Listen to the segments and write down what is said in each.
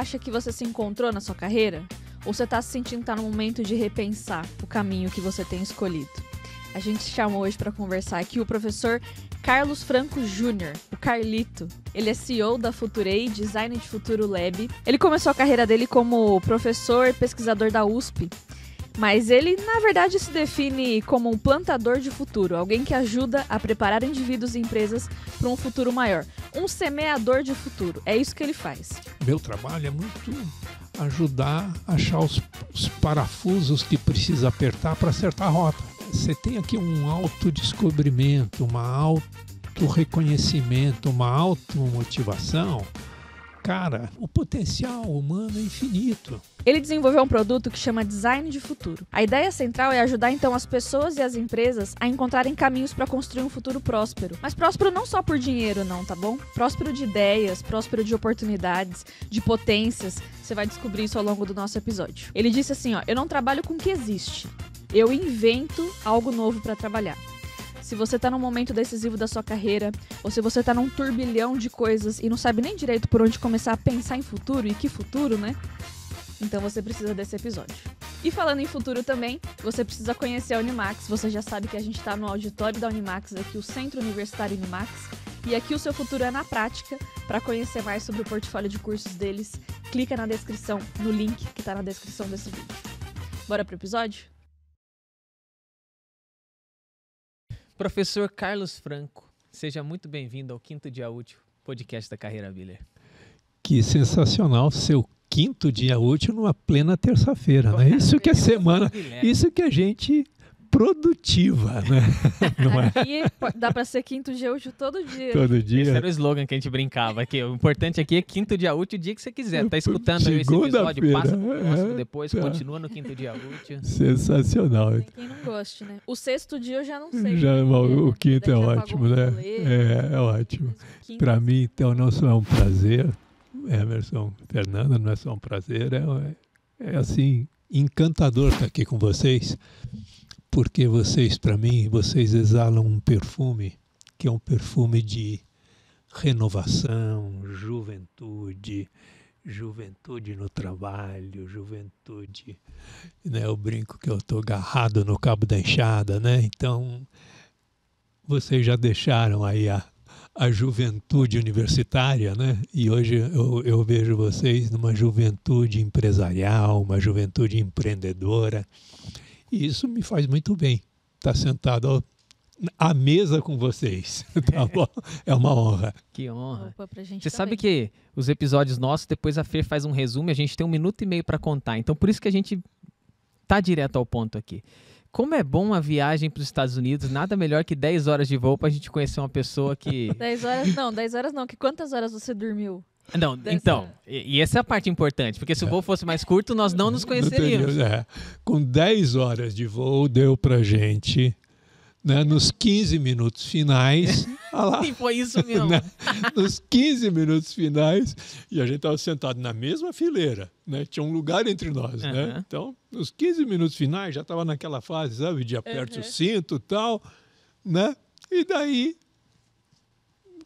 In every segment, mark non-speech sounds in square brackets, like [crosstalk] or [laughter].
acha que você se encontrou na sua carreira? Ou você está se sentindo que está no momento de repensar o caminho que você tem escolhido? A gente chamou hoje para conversar aqui o professor Carlos Franco Júnior, o Carlito. Ele é CEO da Futurei, Design de Futuro Lab. Ele começou a carreira dele como professor pesquisador da USP. Mas ele, na verdade, se define como um plantador de futuro, alguém que ajuda a preparar indivíduos e empresas para um futuro maior. Um semeador de futuro. É isso que ele faz. Meu trabalho é muito ajudar a achar os, os parafusos que precisa apertar para acertar a rota. Você tem aqui um autodescobrimento, uma auto-reconhecimento, uma automotivação. Cara, o potencial humano é infinito. Ele desenvolveu um produto que chama Design de Futuro. A ideia central é ajudar então as pessoas e as empresas a encontrarem caminhos para construir um futuro próspero. Mas próspero não só por dinheiro, não, tá bom? Próspero de ideias, próspero de oportunidades, de potências. Você vai descobrir isso ao longo do nosso episódio. Ele disse assim, ó: "Eu não trabalho com o que existe. Eu invento algo novo para trabalhar." Se você está num momento decisivo da sua carreira, ou se você está num turbilhão de coisas e não sabe nem direito por onde começar a pensar em futuro e que futuro, né? Então você precisa desse episódio. E falando em futuro também, você precisa conhecer a Unimax. Você já sabe que a gente está no auditório da Unimax, aqui o Centro Universitário Unimax. E aqui o seu futuro é na prática. Para conhecer mais sobre o portfólio de cursos deles, clica na descrição, no link que está na descrição desse vídeo. Bora pro episódio? Professor Carlos Franco, seja muito bem-vindo ao Quinto Dia Útil, podcast da Carreira Biller. Que sensacional seu quinto dia útil numa plena terça-feira, né? Isso que é semana, isso que a gente produtiva, né? [laughs] Não é? Aqui dá para ser quinto dia útil todo dia. Todo dia. Esse era o slogan que a gente brincava aqui. O importante aqui é quinto dia útil o dia que você quiser. Tá escutando esse episódio, passa pro próximo, é, depois tá. continua no quinto dia útil. Sensacional. Tem quem não goste, né? O sexto dia eu já não sei. Já, é, o, quinto é ótimo, né? É, é ótimo. Para mim, então, não só é um prazer, Emerson, Fernanda, não é só um prazer, é, é assim, encantador estar aqui com vocês porque vocês, para mim, vocês exalam um perfume que é um perfume de renovação, juventude, juventude no trabalho, juventude, né? Eu brinco que eu estou agarrado no cabo da enxada, né? Então, vocês já deixaram aí a, a juventude universitária, né? E hoje eu, eu vejo vocês numa juventude empresarial, uma juventude empreendedora. E isso me faz muito bem. Estar tá sentado à mesa com vocês. [laughs] Tá bom? É uma honra. Que honra. Você sabe que os episódios nossos, depois a Fê faz um resumo e a gente tem um minuto e meio para contar. Então, por isso que a gente tá direto ao ponto aqui. Como é bom uma viagem para os Estados Unidos, nada melhor que 10 horas de voo para a gente conhecer uma pessoa que. [laughs] 10 horas não, 10 horas não, que quantas horas você dormiu? Não, Dessa... então, e, e, essa é a parte importante, porque se o voo fosse mais curto, nós não nos conheceríamos. Não é. Com 10 horas de voo, deu pra gente, né, nos 15 minutos finais. [laughs] lá, e foi isso [laughs] mesmo. Né, nos 15 minutos finais, e a gente estava sentado na mesma fileira, né? Tinha um lugar entre nós, uhum. né? Então, nos 15 minutos finais, já estava naquela fase, sabe, de aperte uhum. o cinto e tal, né? E daí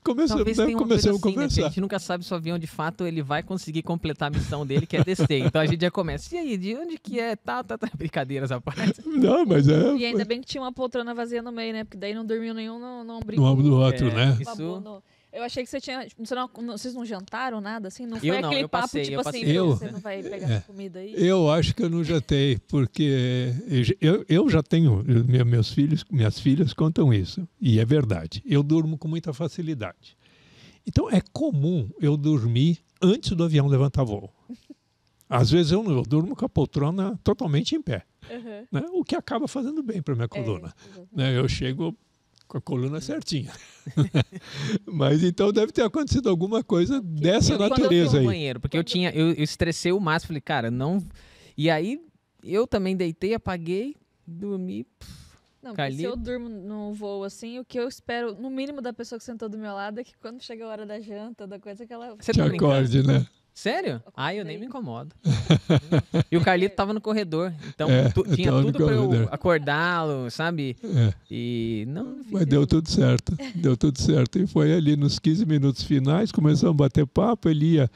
começamos, né? começamos a assim, conversar. Né? A gente nunca sabe se o avião de fato ele vai conseguir completar a missão dele, que é descer. então a gente já começa. E aí, de onde que é? Tá, tá, tá. [laughs] Brincadeiras à parte. Não, mas é. E ainda bem que tinha uma poltrona vazia no meio, né? Porque daí não dormiu nenhum no, no ombro. No ombro do outro, é, né? Isso. Eu achei que você tinha. Você não, vocês não jantaram nada assim? Não foi eu não, aquele eu papo passei, tipo eu assim, eu, você não vai pegar é, comida aí? Eu acho que eu não jantei, porque eu, eu já tenho. Meus filhos, minhas filhas contam isso. E é verdade. Eu durmo com muita facilidade. Então é comum eu dormir antes do avião levantar voo. Às vezes eu, eu durmo com a poltrona totalmente em pé, uhum. né? o que acaba fazendo bem para minha é, coluna. É, né? Eu chego com a coluna certinha. [laughs] Mas então deve ter acontecido alguma coisa dessa natureza aí. Banheiro, porque eu tinha, eu, eu estressei o máximo, falei, cara, não. E aí eu também deitei, apaguei, dormi. Pff não, porque se eu durmo no voo assim, o que eu espero, no mínimo, da pessoa que sentou do meu lado é que quando chega a hora da janta, da coisa que ela. Você tá acorde, né? Sério? Ah, eu nem me incomodo. [laughs] e o Carlito tava no corredor, então é, tu, tinha tudo para eu acordá-lo, sabe? É. E não, não Mas deu tudo certo, deu tudo certo. E foi ali nos 15 minutos finais, começamos a bater papo, ele ia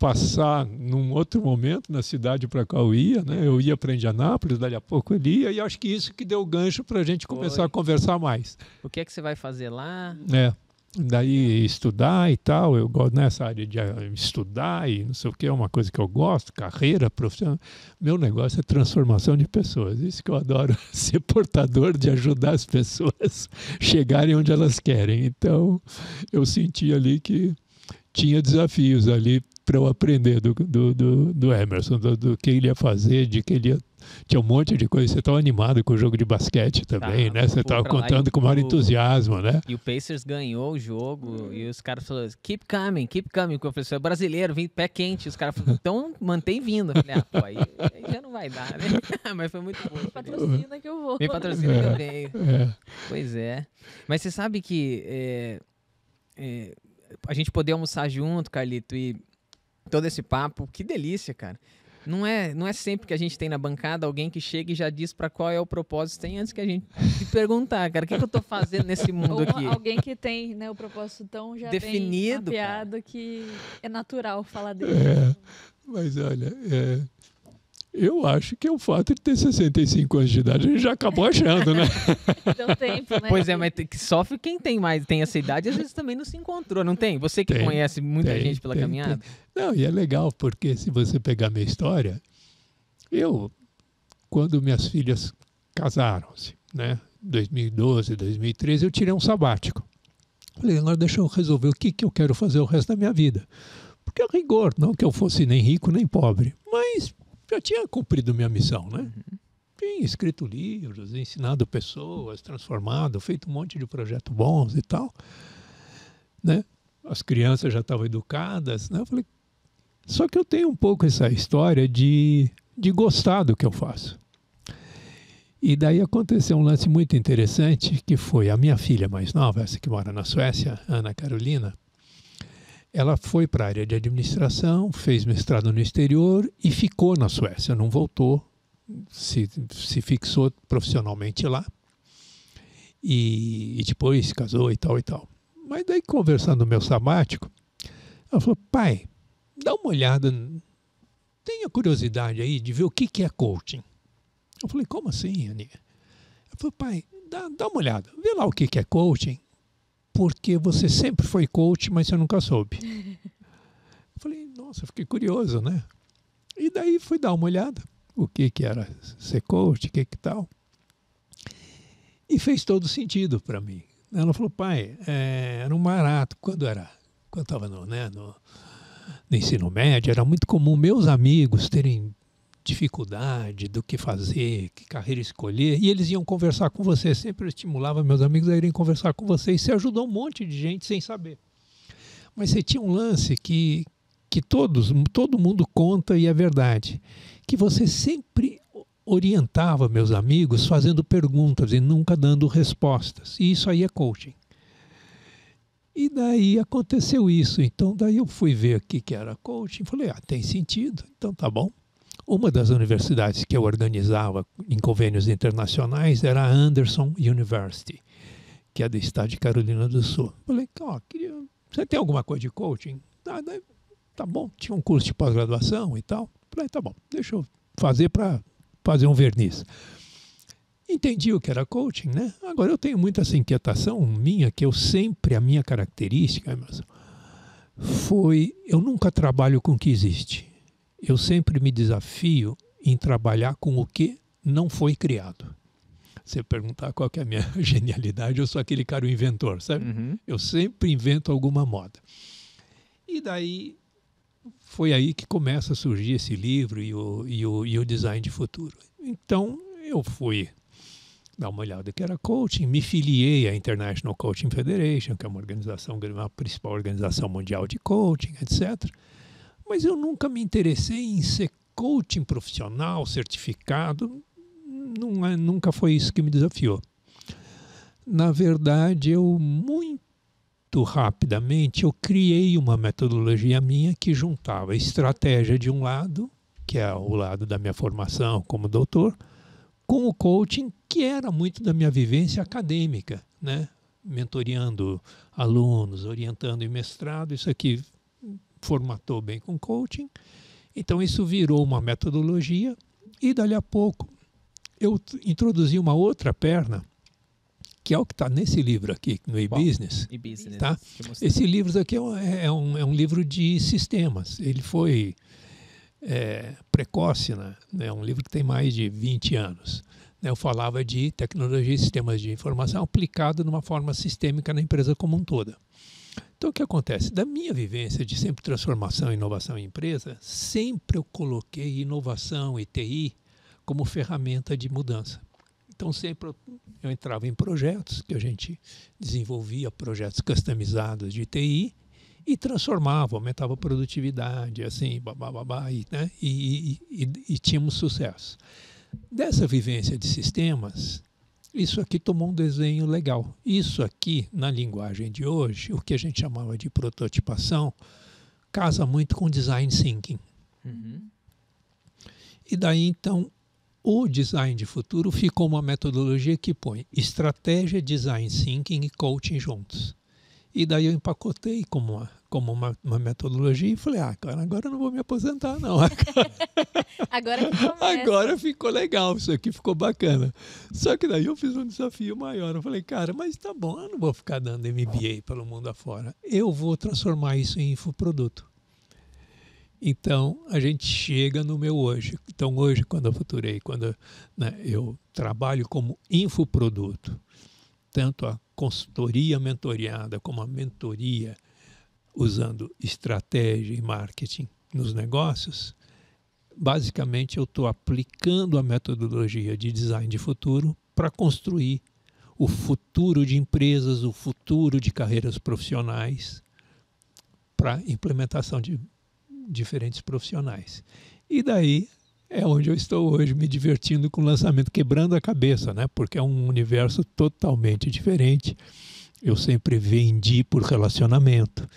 passar num outro momento na cidade para qual eu ia, né? Eu ia para Indianápolis, dali a pouco ele ia, e acho que isso que deu gancho para a gente começar Foi. a conversar mais. O que é que você vai fazer lá? É. Daí estudar e tal, eu gosto nessa área de eh, estudar e não sei o que, é uma coisa que eu gosto, carreira profissional. Meu negócio é transformação de pessoas. Isso que eu adoro, [laughs] ser portador de ajudar as pessoas [laughs] chegarem onde elas querem. Então, eu senti ali que tinha desafios ali para eu aprender do, do, do, do Emerson, do, do, que ele ia fazer, de que ele ia. Tinha um monte de coisa. Você estava animado com o jogo de basquete também, tá, né? Você estava contando com o maior entusiasmo, né? E o Pacers ganhou o jogo e os caras falaram: keep coming, keep coming. O professor é brasileiro, vem pé quente. Os caras falaram: então mantém vindo. Eu falei: ah, pô, aí, aí, já não vai dar, né? [laughs] Mas foi muito bom. Me patrocina que eu vou. Me patrocina é, que eu venho. É. Pois é. Mas você sabe que. É, é, a gente poder almoçar junto, Carlito, e todo esse papo. Que delícia, cara. Não é, não é sempre que a gente tem na bancada alguém que chega e já diz para qual é o propósito tem antes que a gente te perguntar, cara, o que, que eu tô fazendo nesse [laughs] mundo aqui? Alguém que tem né, o propósito tão já definido, bem mapeado que é natural falar [laughs] dele. É, mas olha, é, eu acho que é o fato de ter 65 anos de idade, a gente já acabou achando, né? [laughs] Deu tempo, né? Pois é, mas que sofre quem tem mais, tem essa idade, às vezes também não se encontrou, não tem? Você que tem, conhece muita tem, gente pela tem, caminhada. Não, e é legal, porque se você pegar minha história, eu, quando minhas filhas casaram-se, né? 2012, 2013, eu tirei um sabático. Falei, agora deixa eu resolver o que, que eu quero fazer o resto da minha vida. Porque é rigor, não que eu fosse nem rico nem pobre, mas já tinha cumprido minha missão, né? Uhum. Tinha escrito livros, ensinado pessoas, transformado, feito um monte de projetos bons e tal, né? As crianças já estavam educadas, né? Eu falei, só que eu tenho um pouco essa história de, de gostar do que eu faço. E daí aconteceu um lance muito interessante, que foi a minha filha mais nova, essa que mora na Suécia, Ana Carolina, ela foi para a área de administração, fez mestrado no exterior e ficou na Suécia, não voltou, se, se fixou profissionalmente lá. E, e, depois casou e tal e tal. Mas daí, conversando no meu sabático, ela falou: pai, dá uma olhada, tenha curiosidade aí de ver o que, que é coaching. Eu falei: como assim, Aninha? Ela falou: pai, dá, dá uma olhada, vê lá o que, que é coaching porque você sempre foi coach, mas você nunca soube. Eu [laughs] falei, nossa, fiquei curioso, né? E daí fui dar uma olhada, o que que era ser coach, o que que tal. E fez todo sentido para mim. Ela falou, pai, é, era um barato. Quando era, quando estava no, né, no, no ensino médio, era muito comum meus amigos terem dificuldade do que fazer, que carreira escolher, e eles iam conversar com você. Sempre estimulava meus amigos a irem conversar com você, e você ajudou um monte de gente sem saber. Mas você tinha um lance que, que todos, todo mundo conta e é verdade, que você sempre orientava meus amigos fazendo perguntas e nunca dando respostas. E isso aí é coaching. E daí aconteceu isso. Então daí eu fui ver o que era coaching, falei: "Ah, tem sentido. Então tá bom". Uma das universidades que eu organizava em convênios internacionais era a Anderson University, que é do estado de Carolina do Sul. Falei, ó, queria... você tem alguma coisa de coaching? Ah, tá bom, tinha um curso de pós-graduação e tal. Falei, tá bom, deixa eu fazer para fazer um verniz. Entendi o que era coaching, né? Agora eu tenho muita essa inquietação minha, que eu sempre, a minha característica, foi eu nunca trabalho com o que existe eu sempre me desafio em trabalhar com o que não foi criado. Você perguntar qual é a minha [laughs] genialidade, eu sou aquele cara o inventor, sabe? Uhum. Eu sempre invento alguma moda. E daí foi aí que começa a surgir esse livro e o, e o, e o design de futuro. Então eu fui dar uma olhada que era coaching, me filiei à International Coaching Federation, que é uma organização, a principal organização mundial de coaching, etc. Mas eu nunca me interessei em ser coaching profissional, certificado. Não é, nunca foi isso que me desafiou. Na verdade, eu muito rapidamente eu criei uma metodologia minha que juntava estratégia de um lado, que é o lado da minha formação como doutor, com o coaching, que era muito da minha vivência acadêmica, né? mentoreando alunos, orientando em mestrado, isso aqui formatou bem com coaching. Então isso virou uma metodologia e dali a pouco eu introduzi uma outra perna que é o que está nesse livro aqui, no e-business. E-business. Tá? Esse livro aqui é um, é, um, é um livro de sistemas. Ele foi é, precoce, né? é um livro que tem mais de 20 anos. Né? Eu falava de tecnologia e sistemas de informação aplicado de uma forma sistêmica na empresa como um todo. Então, o que acontece? Da minha vivência de sempre transformação inovação em empresa, sempre eu coloquei inovação e TI como ferramenta de mudança. Então, sempre eu, eu entrava em projetos que a gente desenvolvia, projetos customizados de TI, e transformava, aumentava a produtividade, assim, babá, e, né? e, e, e, e tínhamos sucesso. Dessa vivência de sistemas, isso aqui tomou um desenho legal. Isso aqui, na linguagem de hoje, o que a gente chamava de prototipação, casa muito com design thinking. Uhum. E daí, então, o design de futuro ficou uma metodologia que põe estratégia, design thinking e coaching juntos. E daí eu empacotei como uma, como uma, uma metodologia e falei, ah, cara, agora eu não vou me aposentar, não. [laughs] agora, agora ficou legal, isso aqui ficou bacana. Só que daí eu fiz um desafio maior. Eu falei, cara, mas tá bom, eu não vou ficar dando MBA pelo mundo afora. Eu vou transformar isso em infoproduto. Então, a gente chega no meu hoje. Então, hoje, quando eu futurei, quando né, eu trabalho como infoproduto, tanto a consultoria mentoriada como a mentoria usando estratégia e marketing nos negócios, basicamente eu estou aplicando a metodologia de design de futuro para construir o futuro de empresas, o futuro de carreiras profissionais para implementação de diferentes profissionais. E daí é onde eu estou hoje, me divertindo com o lançamento, quebrando a cabeça, né? Porque é um universo totalmente diferente. Eu sempre vendi por relacionamento.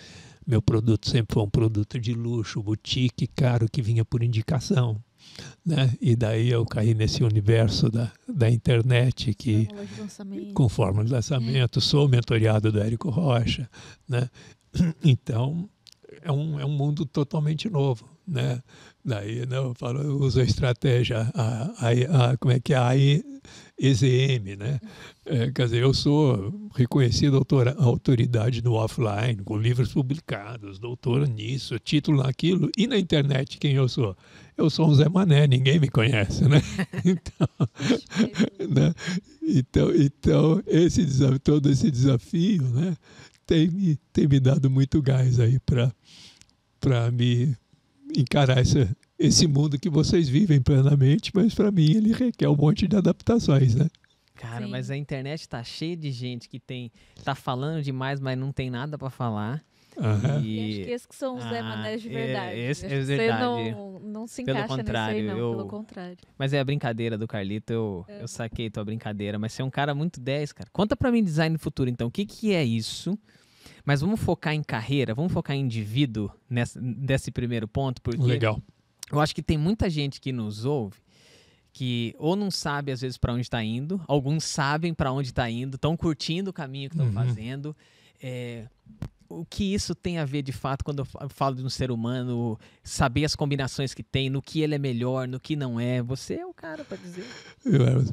Meu produto sempre foi um produto de luxo, boutique, caro, que vinha por indicação. Né? E daí eu caí nesse universo da, da internet que, com forma de lançamento, sou mentoriado do Érico Rocha. Né? [clears throat] Então, é um, é um mundo totalmente novo, né? Daí, eu falo, uso a estratégia, a, a, a como é que é, a EZM, né? É, quer dizer, eu sou reconhecido autora, autoridade no offline, com livros publicados, doutor nisso, título naquilo, e na internet quem eu sou? Eu sou um Zé Mané, ninguém me conhece, né? [laughs] Então, né? então, então esse desafio, todo esse desafio, né? tem me, tem me dado muito gás aí para me encarar essa, esse mundo que vocês vivem plenamente, mas para mim ele requer um monte de adaptações, né? Cara, Sim. mas a internet tá cheia de gente que tem tá falando demais, mas não tem nada para falar. Uhum. E... acho que esses que são os ah, Zé Manés de verdade. É, esse, é verdade. Você não, não se encaixa pelo contrário, aí, não, eu... pelo contrário. Mas é a brincadeira do Carlito, eu, é. eu saquei tua brincadeira, mas você é um cara muito 10, cara. Conta pra mim design futuro, então. O que, que é isso? Mas vamos focar em carreira, vamos focar em indivíduo nessa, nesse primeiro ponto, porque Legal. eu acho que tem muita gente que nos ouve que ou não sabe às vezes para onde está indo, alguns sabem para onde está indo, estão curtindo o caminho que estão uhum. fazendo. É, o que isso tem a ver de fato quando eu falo de um ser humano, saber as combinações que tem, no que ele é melhor, no que não é. Você é o cara para dizer. Eu,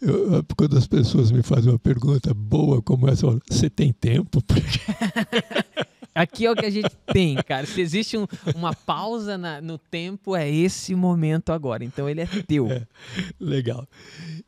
eu, quando as pessoas me fazem uma pergunta boa como essa, você tem tempo? [laughs] Aqui é o que a gente tem, cara. Se existe um, uma pausa na, no tempo, é esse momento agora. Então ele é teu. É, legal.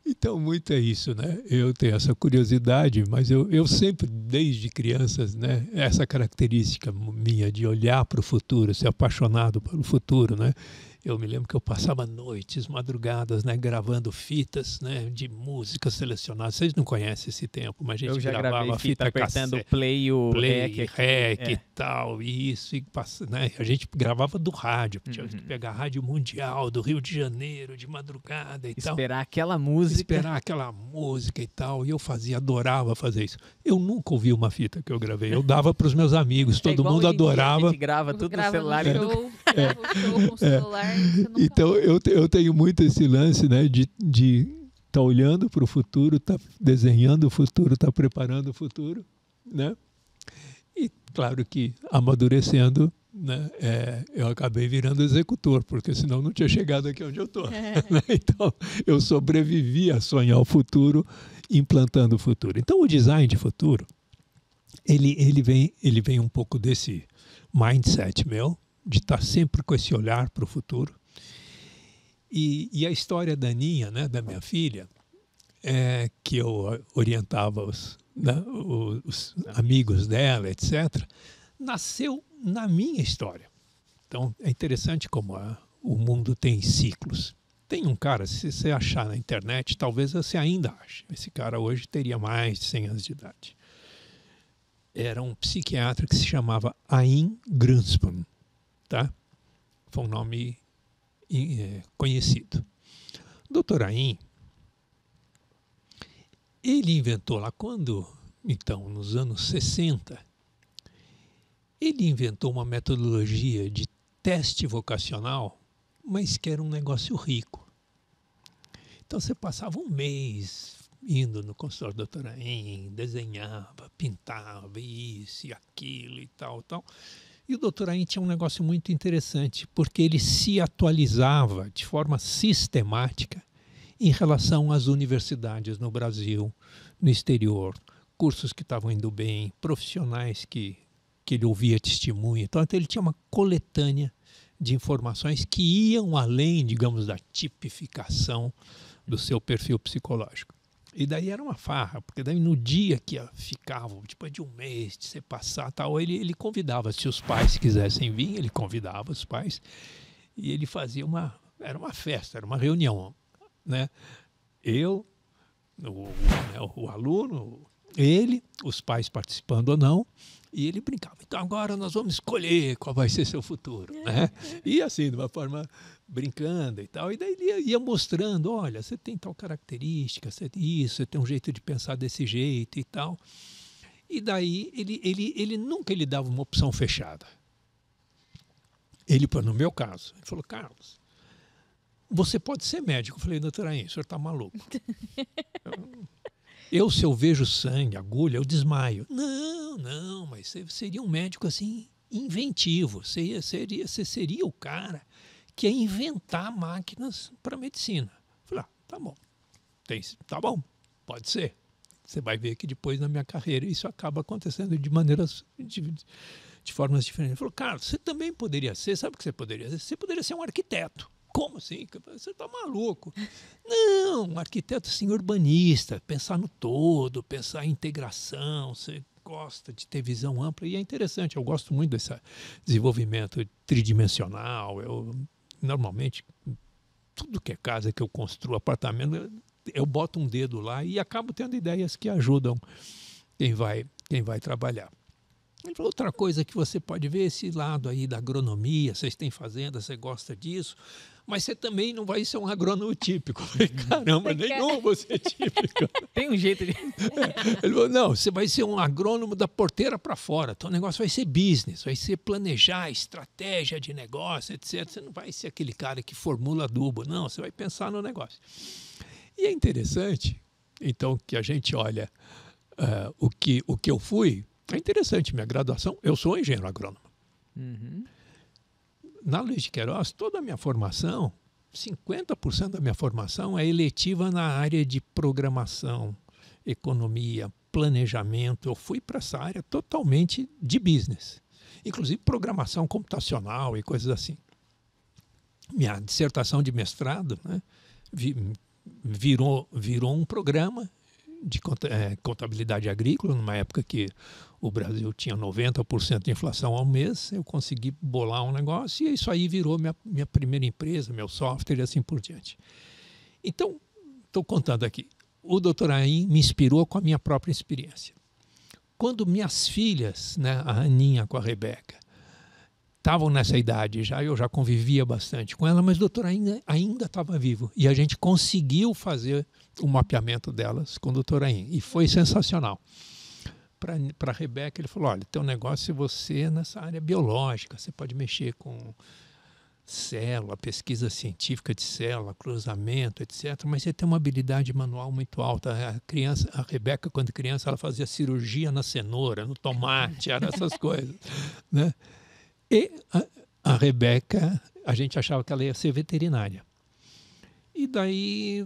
Então, muito é isso, né? Eu tenho essa curiosidade, mas eu, eu sempre, desde crianças, né? Essa característica minha de olhar para o futuro, ser apaixonado pelo futuro, né? Eu me lembro que eu passava noites, madrugadas, né, gravando fitas, né, de música selecionada. Vocês não conhecem esse tempo, mas a gente eu já gravava fita, fita apertando o play e o play, rec, rec é. e tal, e isso, e passa, né, a gente gravava do rádio, tinha uhum. que pegar a rádio mundial do Rio de Janeiro de madrugada e Esperar tal. Esperar aquela música. Esperar aquela música e tal. E eu fazia, adorava fazer isso. Eu nunca ouvi uma fita que eu gravei. Eu dava para os meus amigos, [laughs] é todo mundo adorava. A gente grava tudo no celular. No show, é. show com o [laughs] celular. Então eu, eu tenho muito esse lance né, de estar de tá olhando para o futuro, estar tá desenhando o futuro, estar tá preparando o futuro, né? E claro que amadurecendo, né, é, eu acabei virando executor, porque senão não tinha chegado aqui onde eu estou. É. [laughs] Né? Então, eu sobrevivi a sonhar o futuro, implantando o futuro. Então, o design de futuro, ele, ele, vem, ele vem um pouco desse mindset meu, de estar sempre com esse olhar para o futuro. E, e, a história da Aninha, né, da minha filha, é, que eu orientava os, né, os amigos dela, etc., nasceu na minha história. Então é interessante como a, o mundo tem ciclos. Tem um cara, se você achar na internet, talvez você ainda ache. Esse cara hoje teria mais de 100 anos de idade. Era um psiquiatra que se chamava Ayn Grunspan, tá? Foi um nome é, conhecido. Doutor Ayn ele inventou lá quando, então, nos anos 60, ele inventou uma metodologia de teste vocacional, mas que era um negócio rico. Então você passava um mês indo no consultório do doutor Aim, desenhava, pintava isso e aquilo e tal, tal. E o doutor Aim tinha um negócio muito interessante, porque ele se atualizava de forma sistemática em relação às universidades no Brasil, no exterior, cursos que estavam indo bem, profissionais que, que ele ouvia testemunho. Então, ele tinha uma coletânea de informações que iam além, digamos, da tipificação do seu perfil psicológico. E daí era uma farra, porque daí no dia que ficavam, depois de um mês de você passar tal, ele, ele convidava, se os pais quisessem vir, ele convidava os pais e ele fazia uma, era uma festa, era uma reunião né? Eu, o, né, o aluno, ele, os pais participando ou não, e ele brincava. Então agora nós vamos escolher qual vai ser seu futuro, né? E assim, de uma forma brincando e tal. E daí ele ia, mostrando, olha, você tem tal característica, você tem isso, você tem um jeito de pensar desse jeito e tal. E daí ele, ele, ele nunca lhe dava uma opção fechada. Ele, no meu caso, ele falou, Carlos, você pode ser médico. Eu falei, doutor Ain, o senhor está maluco. [laughs] eu, se eu vejo sangue, agulha, eu desmaio. Não, não, mas você seria um médico assim, inventivo. Você seria, você seria o cara que ia inventar máquinas para medicina. Falei, ah, tá bom. Tem, tá bom, pode ser. Você vai ver que depois na minha carreira isso acaba acontecendo de maneiras, de, de formas diferentes. Ele falou, Carlos, você também poderia ser, sabe o que você poderia ser? Você poderia ser um arquiteto. Como assim? Você está maluco? Não, um arquiteto assim, urbanista, pensar no todo, pensar em integração, você gosta de ter visão ampla e é interessante, eu gosto muito desse desenvolvimento tridimensional. Eu normalmente tudo que é casa que eu construo, apartamento, eu boto um dedo lá e acabo tendo ideias que ajudam quem vai, quem vai trabalhar. Outra coisa que você pode ver esse lado aí da agronomia, vocês têm fazenda, você gosta disso, mas você também não vai ser um agrônomo típico. [laughs] Eu falei, caramba, nenhum você é típico. [laughs] Tem um jeito de. [laughs] Ele falou, não, você vai ser um agrônomo da porteira para fora. Então o negócio vai ser business, vai ser planejar estratégia de negócio, etc. Você não vai ser aquele cara que formula adubo, não, você vai pensar no negócio. E é interessante, então, que a gente olha uh, o, que, o que eu fui. É interessante, minha graduação, eu sou engenheiro agrônomo. Uhum na Luiz de Queiroz, toda a minha formação, 50% da minha formação é eletiva na área de programação, economia, planejamento. Eu fui para essa área totalmente de business, inclusive programação computacional e coisas assim. Minha dissertação de mestrado né, virou, virou um programa de é, contabilidade agrícola, numa época que o Brasil tinha 90% de inflação ao mês, eu consegui bolar um negócio e isso aí virou minha, minha primeira empresa, meu software e assim por diante. Então, estou contando aqui. O doutor Ain me inspirou com a minha própria experiência. Quando minhas filhas, né, a Aninha com a Rebeca, estavam nessa idade já, eu já convivia bastante com ela, mas o doutor ainda ainda estava vivo e a gente conseguiu fazer o mapeamento delas com o doutor Ain e foi sensacional. Para a Rebeca, ele falou: olha, tem um negócio se você nessa área biológica, você pode mexer com célula, pesquisa científica de célula, cruzamento, etc. Mas ele tem uma habilidade manual muito alta. A criança, a Rebeca, quando criança, ela fazia cirurgia na cenoura, no tomate, [laughs] era essas coisas, né? E a, a Rebeca, a gente achava que ela ia ser veterinária. E daí,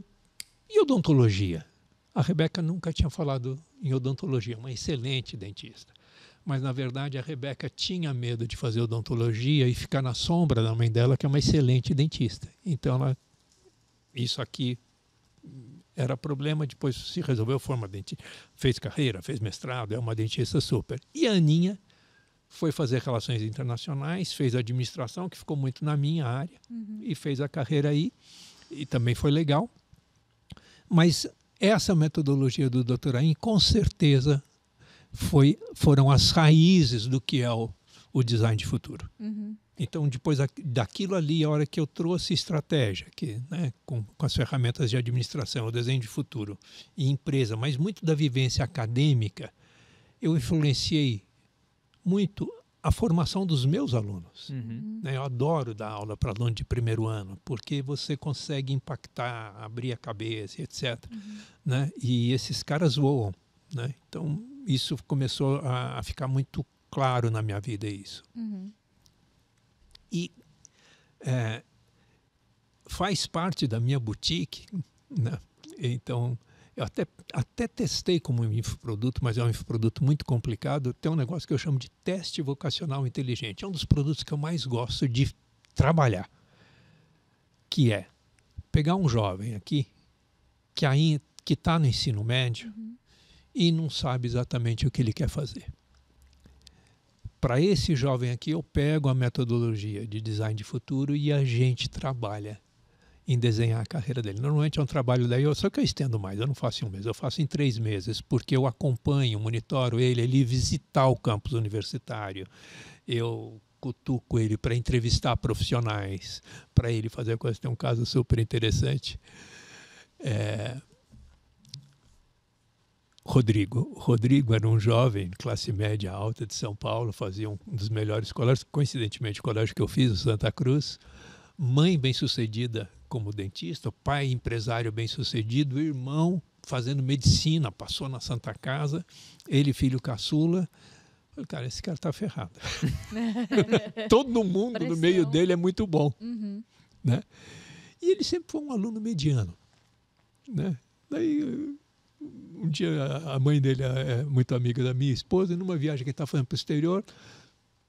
e odontologia? A Rebeca nunca tinha falado em odontologia, uma excelente dentista mas na verdade a Rebeca tinha medo de fazer odontologia e ficar na sombra da mãe dela, que é uma excelente dentista. Então ela isso aqui era problema, depois se resolveu, foi uma dentista, fez carreira, fez mestrado, é uma dentista super. E a Aninha foi fazer relações internacionais, fez administração, que ficou muito na minha área, uhum. e fez a carreira aí, e também foi legal. Mas essa metodologia do Dr. Ain, com certeza, foi, foram as raízes do que é o, o design de futuro. Uhum. Então, depois daquilo ali, a hora que eu trouxe estratégia, que, né, com, com, as ferramentas de administração, o desenho de futuro e empresa, mas muito da vivência acadêmica, eu influenciei muito a formação dos meus alunos. Uhum. Né, eu adoro dar aula para aluno de primeiro ano, porque você consegue impactar, abrir a cabeça, etc. Uhum. Né? E esses caras voam. Né? Então, isso começou a, a, ficar muito claro na minha vida isso. Uhum. E é, faz parte da minha boutique, né? Então, eu até, até testei como um infoproduto, mas é um infoproduto muito complicado. Tem um negócio que eu chamo de teste vocacional inteligente. É um dos produtos que eu mais gosto de trabalhar, que é pegar um jovem aqui que ainda que está no ensino médio uhum e não sabe exatamente o que ele quer fazer. Para esse jovem aqui, eu pego a metodologia de design de futuro e a gente trabalha em desenhar a carreira dele. Normalmente é um trabalho daí, só que eu estendo mais, eu não faço em um mês, eu faço em três meses, porque eu acompanho, monitoro ele, ele visitar o campus universitário, eu cutuco ele para entrevistar profissionais, para ele fazer coisas. Tem um caso super interessante. É, Rodrigo. Rodrigo era um jovem, classe média alta de São Paulo, fazia um dos melhores colégios, coincidentemente o colégio que eu fiz, o Santa Cruz. Mãe bem-sucedida como dentista, pai empresário bem-sucedido, irmão fazendo medicina, passou na Santa Casa, ele filho caçula. Falei, cara, esse cara tá ferrado. [laughs] Todo mundo Pressão. no meio dele é muito bom. Uhum. Né? E ele sempre foi um aluno mediano. Né? Daí um dia a mãe dele é, muito amiga da minha esposa, e numa viagem que ele está fazendo para o exterior,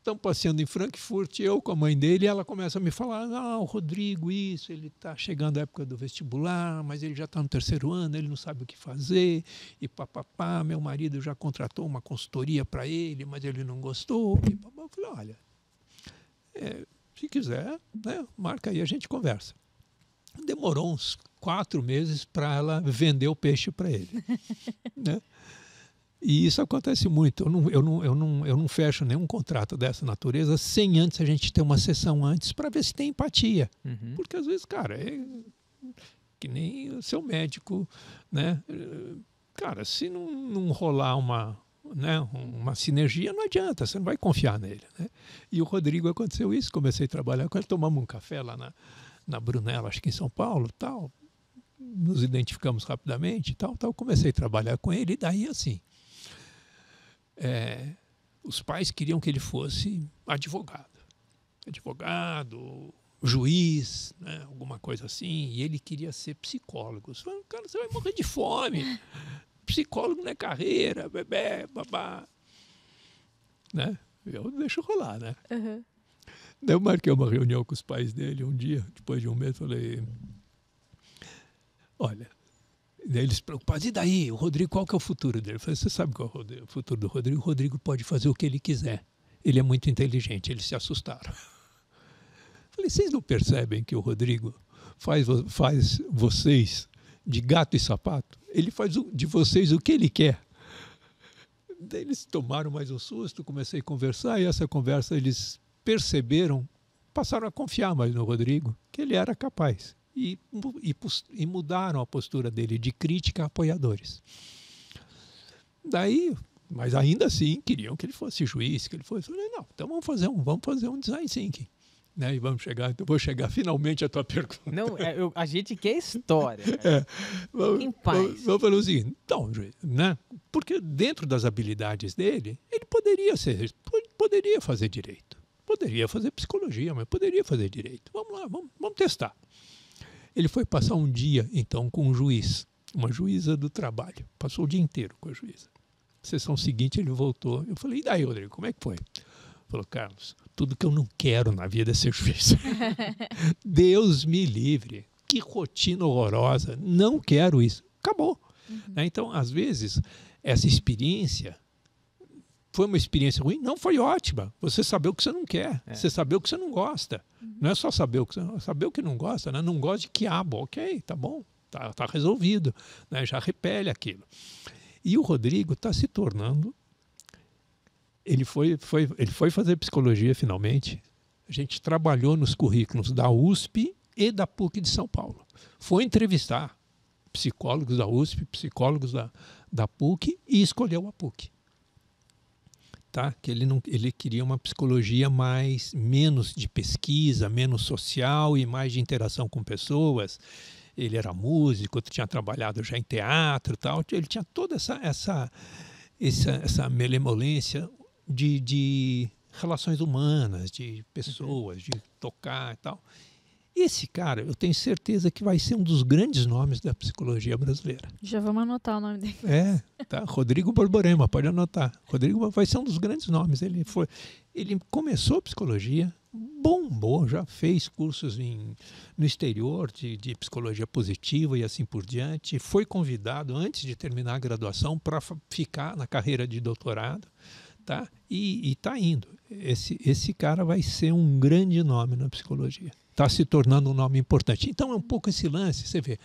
estão passeando em Frankfurt, eu com a mãe dele, e ela começa a me falar: ah, o Rodrigo, isso, ele está chegando à época do vestibular, mas ele já está no terceiro ano, ele não sabe o que fazer, e papapá, meu marido já contratou uma consultoria para ele, mas ele não gostou. E papá. Eu falei: olha, é, se quiser, né, marca aí, a gente conversa. Demorou uns quatro meses para ela vender o peixe para ele. [laughs] né? E isso acontece muito. Eu não, eu, não, eu, não, eu não fecho nenhum contrato dessa natureza sem antes a gente ter uma sessão antes para ver se tem empatia. Uhum. Porque às vezes, cara, é que nem o seu médico, né? Cara, se não, não rolar uma, né, uma sinergia, não adianta, você não vai confiar nele. Né? E o Rodrigo aconteceu isso, comecei a trabalhar com ele, tomamos um café lá na, na Brunella, acho que em São Paulo, tal nos identificamos rapidamente tal, tal. Comecei a trabalhar com ele e daí assim. É, os pais queriam que ele fosse advogado, advogado, juiz, né, alguma coisa assim, e ele queria ser psicólogo. Falaram, cara, você vai morrer de fome. Psicólogo não é carreira, bebê, babá. Né? Eu deixo rolar, né? Uhum. Daí eu marquei uma reunião com os pais dele um dia, depois de um mês, falei, Olha, eles preocupados, e daí, o Rodrigo, qual que é o futuro dele? Eu falei, você sabe qual é o futuro do Rodrigo? O Rodrigo pode fazer o que ele quiser. Ele é muito inteligente, eles se assustaram. Eu [laughs] falei, vocês não percebem que o Rodrigo faz, faz vocês de gato e sapato? Ele faz de vocês o que ele quer. Daí eles tomaram mais um susto, comecei a conversar, e essa conversa eles perceberam, passaram a confiar mais no Rodrigo, que ele era capaz e, e, e mudaram a postura dele de crítica a apoiadores. Daí, mas ainda assim queriam que ele fosse juiz, que ele fosse. Eu falei, não, então vamos fazer um, vamos fazer um design thinking. né? E vamos chegar, eu vou chegar finalmente à tua [laughs] pergunta. Não, é, eu, a gente quer história. [laughs] É, vamos, em paz. Vamos, vamos falar o seguinte, então, né? Porque dentro das habilidades dele, ele poderia ser, poderia fazer direito, poderia fazer psicologia, mas poderia fazer direito. Vamos lá, vamos, vamos testar. Ele foi passar um dia, então, com um juiz, uma juíza do trabalho. Passou o dia inteiro com a juíza. Sessão seguinte, ele voltou. Eu falei, e daí, Rodrigo, como é que foi? Falou, Carlos, tudo que eu não quero na vida é ser juiz. [laughs] Deus me livre. Que rotina horrorosa. Não quero isso. Acabou. Uhum. Né? Então, às vezes, essa experiência foi uma experiência ruim? Não, foi ótima. Você saber o que você não quer, é. você saber o que você não gosta. Uhum. Não é só saber o que você saber o que não gosta, né? Não gosta de quiabo, ok, tá bom, tá, tá resolvido, né? Já repele aquilo. E o Rodrigo está se tornando ele foi, foi, ele foi fazer psicologia finalmente. A gente trabalhou nos currículos da USP e da PUC de São Paulo. Foi entrevistar psicólogos da USP, psicólogos da, da PUC e escolheu a PUC. Tá? Que ele, não, ele queria uma psicologia mais menos de pesquisa, menos social e mais de interação com pessoas. Ele era músico, tinha trabalhado já em teatro, tal. Ele tinha toda essa essa essa, essa melemolência de, de relações humanas, de pessoas, de tocar e tal. Esse cara, eu tenho certeza que vai ser um dos grandes nomes da psicologia brasileira. Já vamos anotar o nome dele. É, tá. Rodrigo Borborema, pode anotar. Rodrigo vai ser um dos grandes nomes. Ele foi, ele começou psicologia, bombou, já fez cursos em, no exterior de, de psicologia positiva e assim por diante. Foi convidado antes de terminar a graduação para ficar na carreira de doutorado tá? E está indo. Esse, esse cara vai ser um grande nome na psicologia. Está se tornando um nome importante. Então é um pouco esse lance, você vê,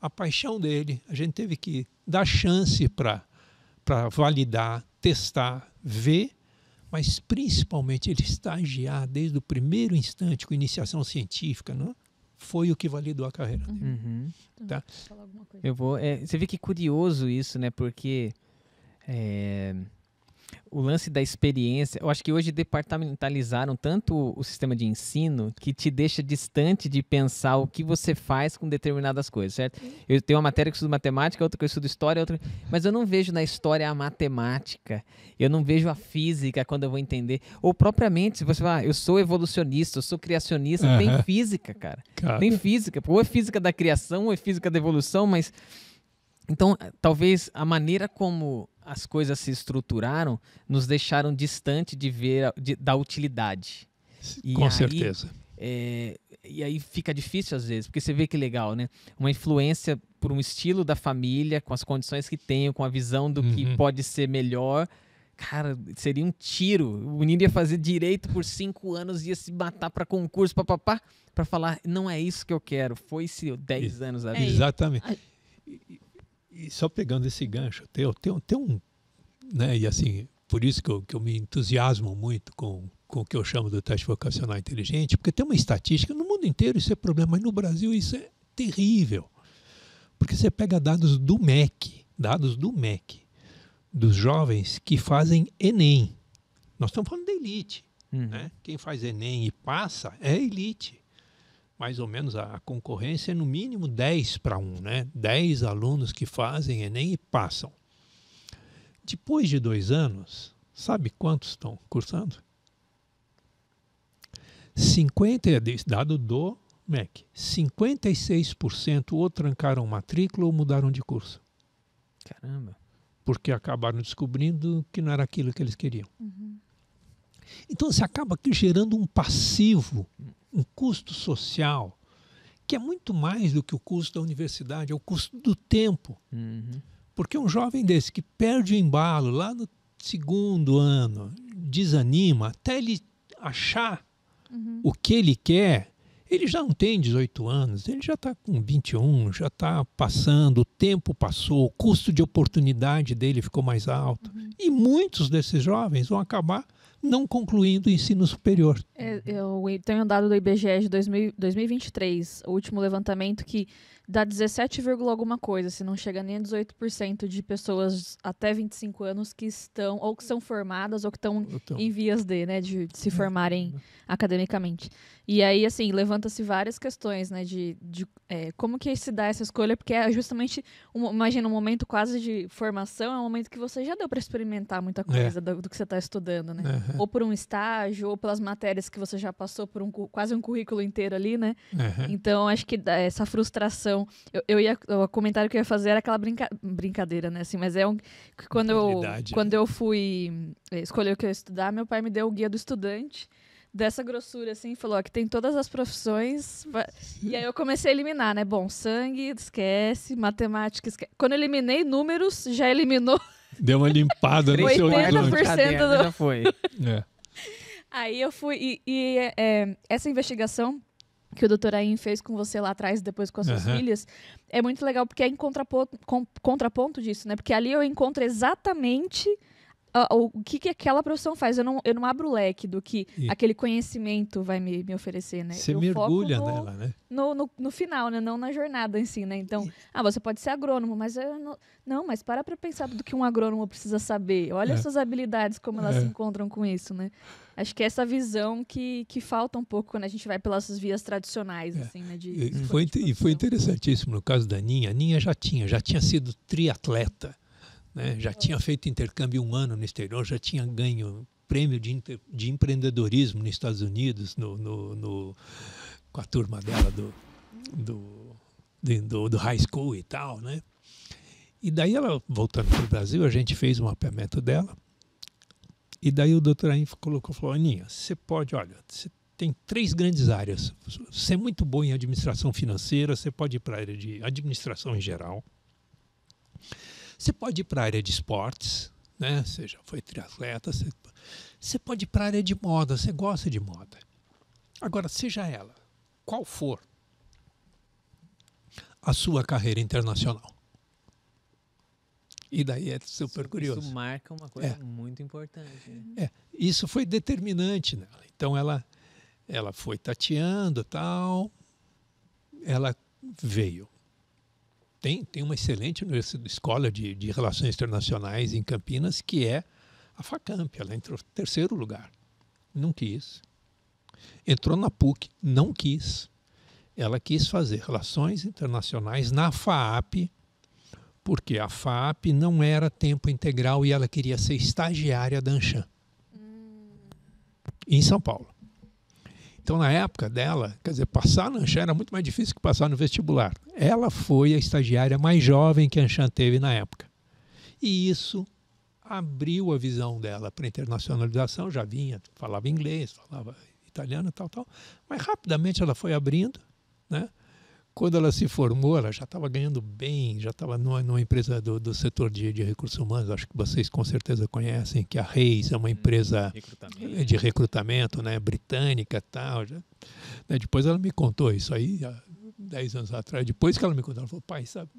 a paixão dele, a gente teve que dar chance para validar, testar, ver, mas principalmente ele estagiar desde o primeiro instante com iniciação científica, não? É? foi o que validou a carreira dele. Uhum. Tá? Eu vou. É, você vê que curioso isso, né? Porque é, o lance da experiência, eu acho que hoje departamentalizaram tanto o sistema de ensino que te deixa distante de pensar o que você faz com determinadas coisas, certo? Eu tenho uma matéria que eu estudo matemática, outra que eu estudo história, outra, mas eu não vejo na história a matemática, eu não vejo a física quando eu vou entender, ou propriamente, se você falar, ah, eu sou evolucionista, eu sou criacionista, uhum. tem física, cara. cara. Tem física, ou é física da criação, ou é física da evolução, mas então, talvez a maneira como as coisas se estruturaram nos deixaram distante de ver de, da utilidade. E Com aí, certeza. É, e aí fica difícil às vezes, porque você vê que legal, né? Uma influência por um estilo da família, com as condições que tenho, com a visão do uhum. que pode ser melhor. Cara, seria um tiro. O menino ia fazer direito por cinco anos, ia se matar para concurso, papapá, para falar, não é isso que eu quero. Foi-se dez anos a vida. Exatamente. E só pegando esse gancho, tem, tem, tem um. Né, e assim, por isso que eu, que eu me entusiasmo muito com, com o que eu chamo do teste vocacional inteligente, porque tem uma estatística, no mundo inteiro isso é problema, mas no Brasil isso é terrível. Porque você pega dados do MEC, dados do MEC, dos jovens que fazem Enem. Nós estamos falando da elite. Uhum. Né? Quem faz Enem e passa é elite mais ou menos a, concorrência é no mínimo 10 para 1, né? 10 alunos que fazem Enem e passam. Depois de dois anos, sabe quantos estão cursando? 50, dado do MEC, 56% ou trancaram matrícula ou mudaram de curso. Caramba. Porque acabaram descobrindo que não era aquilo que eles queriam. Uhum. Então você acaba gerando um passivo um custo social que é muito mais do que o custo da universidade, é o custo do tempo. Uhum. Porque um jovem desse que perde o embalo lá no segundo ano, desanima, até ele achar uhum. o que ele quer, ele já não tem 18 anos, ele já está com 21, já está passando, o tempo passou, o custo de oportunidade dele ficou mais alto. Uhum. E muitos desses jovens vão acabar não concluindo o ensino superior. É, eu tenho um dado do IBGE de 2000, 2023, o último levantamento, que dá 17, alguma coisa, se não chega nem a 18% de pessoas até 25 anos que estão, ou que são formadas, ou que estão então, em vias de, né, de se formarem academicamente. E aí, assim, levanta-se várias questões, né, de, de é, como que se dá essa escolha, porque é justamente, um, imagina, um momento quase de formação, é um momento que você já deu para experimentar muita é. coisa é. do, do, que você está estudando, né? Uhum. Ou por um estágio, ou pelas matérias que você já passou por um, quase um currículo inteiro ali, né? Uhum. Então, acho que essa frustração, eu, eu ia, o comentário que eu ia fazer era aquela brinca, brincadeira, né, assim, mas é um, que quando eu, quando eu fui eh, escolher o que eu ia estudar, meu pai me deu o guia do estudante, dessa grossura, assim, falou que tem todas as profissões. E aí eu comecei a eliminar, né? Bom, sangue, esquece, matemática, esquece. Quando eu eliminei números, já eliminou. Deu uma limpada no seu 80% do... já foi. É. Aí eu fui. E, e é, essa investigação que o doutor Aim fez com você lá atrás, depois com as suas uhum. filhas, é muito legal porque é em contraponto, com, contraponto disso, né? Porque ali eu encontro exatamente o, que, que aquela profissão faz. Eu não, eu não abro o leque do que e... aquele conhecimento vai me, me oferecer, né? Você eu mergulha no, nela, né? No, no, no, final, né? Não na jornada em si, né? Então, e... ah, você pode ser agrônomo, mas não, não, mas para para pensar do que um agrônomo precisa saber. Olha é. suas habilidades, como elas é. se encontram com isso, né? Acho que é essa visão que, que falta um pouco quando a gente vai pelas vias tradicionais, é. assim, né? De, e, foi, e foi interessantíssimo no caso da Ninha. A Ninha já tinha, já tinha sido triatleta né? já tinha feito intercâmbio um ano no exterior, já tinha ganho prêmio de, de empreendedorismo nos Estados Unidos, no, no, no, com a turma dela do, do, do, do, high school e tal, né? E daí ela, voltando para o Brasil, a gente fez um mapeamento dela, e daí o doutor Ain colocou, falou, Aninha, você pode, olha, você tem três grandes áreas. Você é muito bom em administração financeira, você pode ir para a área de administração em geral, você pode ir para a área de esportes, né? Você já foi triatleta, você, você pode ir para a área de moda, você gosta de moda. Agora, seja ela qual for a sua carreira internacional. E daí é super isso, curioso. Isso marca uma coisa é. muito importante. Né? É, isso foi determinante nela. Então ela, ela foi tateando tal, ela veio tem, tem uma excelente escola de, de relações internacionais em Campinas, que é a FACAMP. Ela entrou em terceiro lugar. Não quis. Entrou na PUC, não quis. Ela quis fazer relações internacionais na FAAP, porque a FAAP não era tempo integral e ela queria ser estagiária da Anshan, hum. em São Paulo. Então, na época dela, quer dizer, passar na Anshan era muito mais difícil que passar no vestibular. Ela foi a estagiária mais jovem que a Anshan teve na época. E isso abriu a visão dela para internacionalização, já vinha, falava inglês, falava italiano, tal, tal. Mas rapidamente ela foi abrindo, né? Quando ela se formou, ela já estava ganhando bem, já estava numa, numa, empresa do, do setor de, de, recursos humanos, acho que vocês com certeza conhecem, que a Reis é uma empresa recrutamento. de recrutamento né, britânica tal. Já, né, depois ela me contou isso aí, há 10 anos atrás. Depois que ela me contou, ela falou, pai, sabe,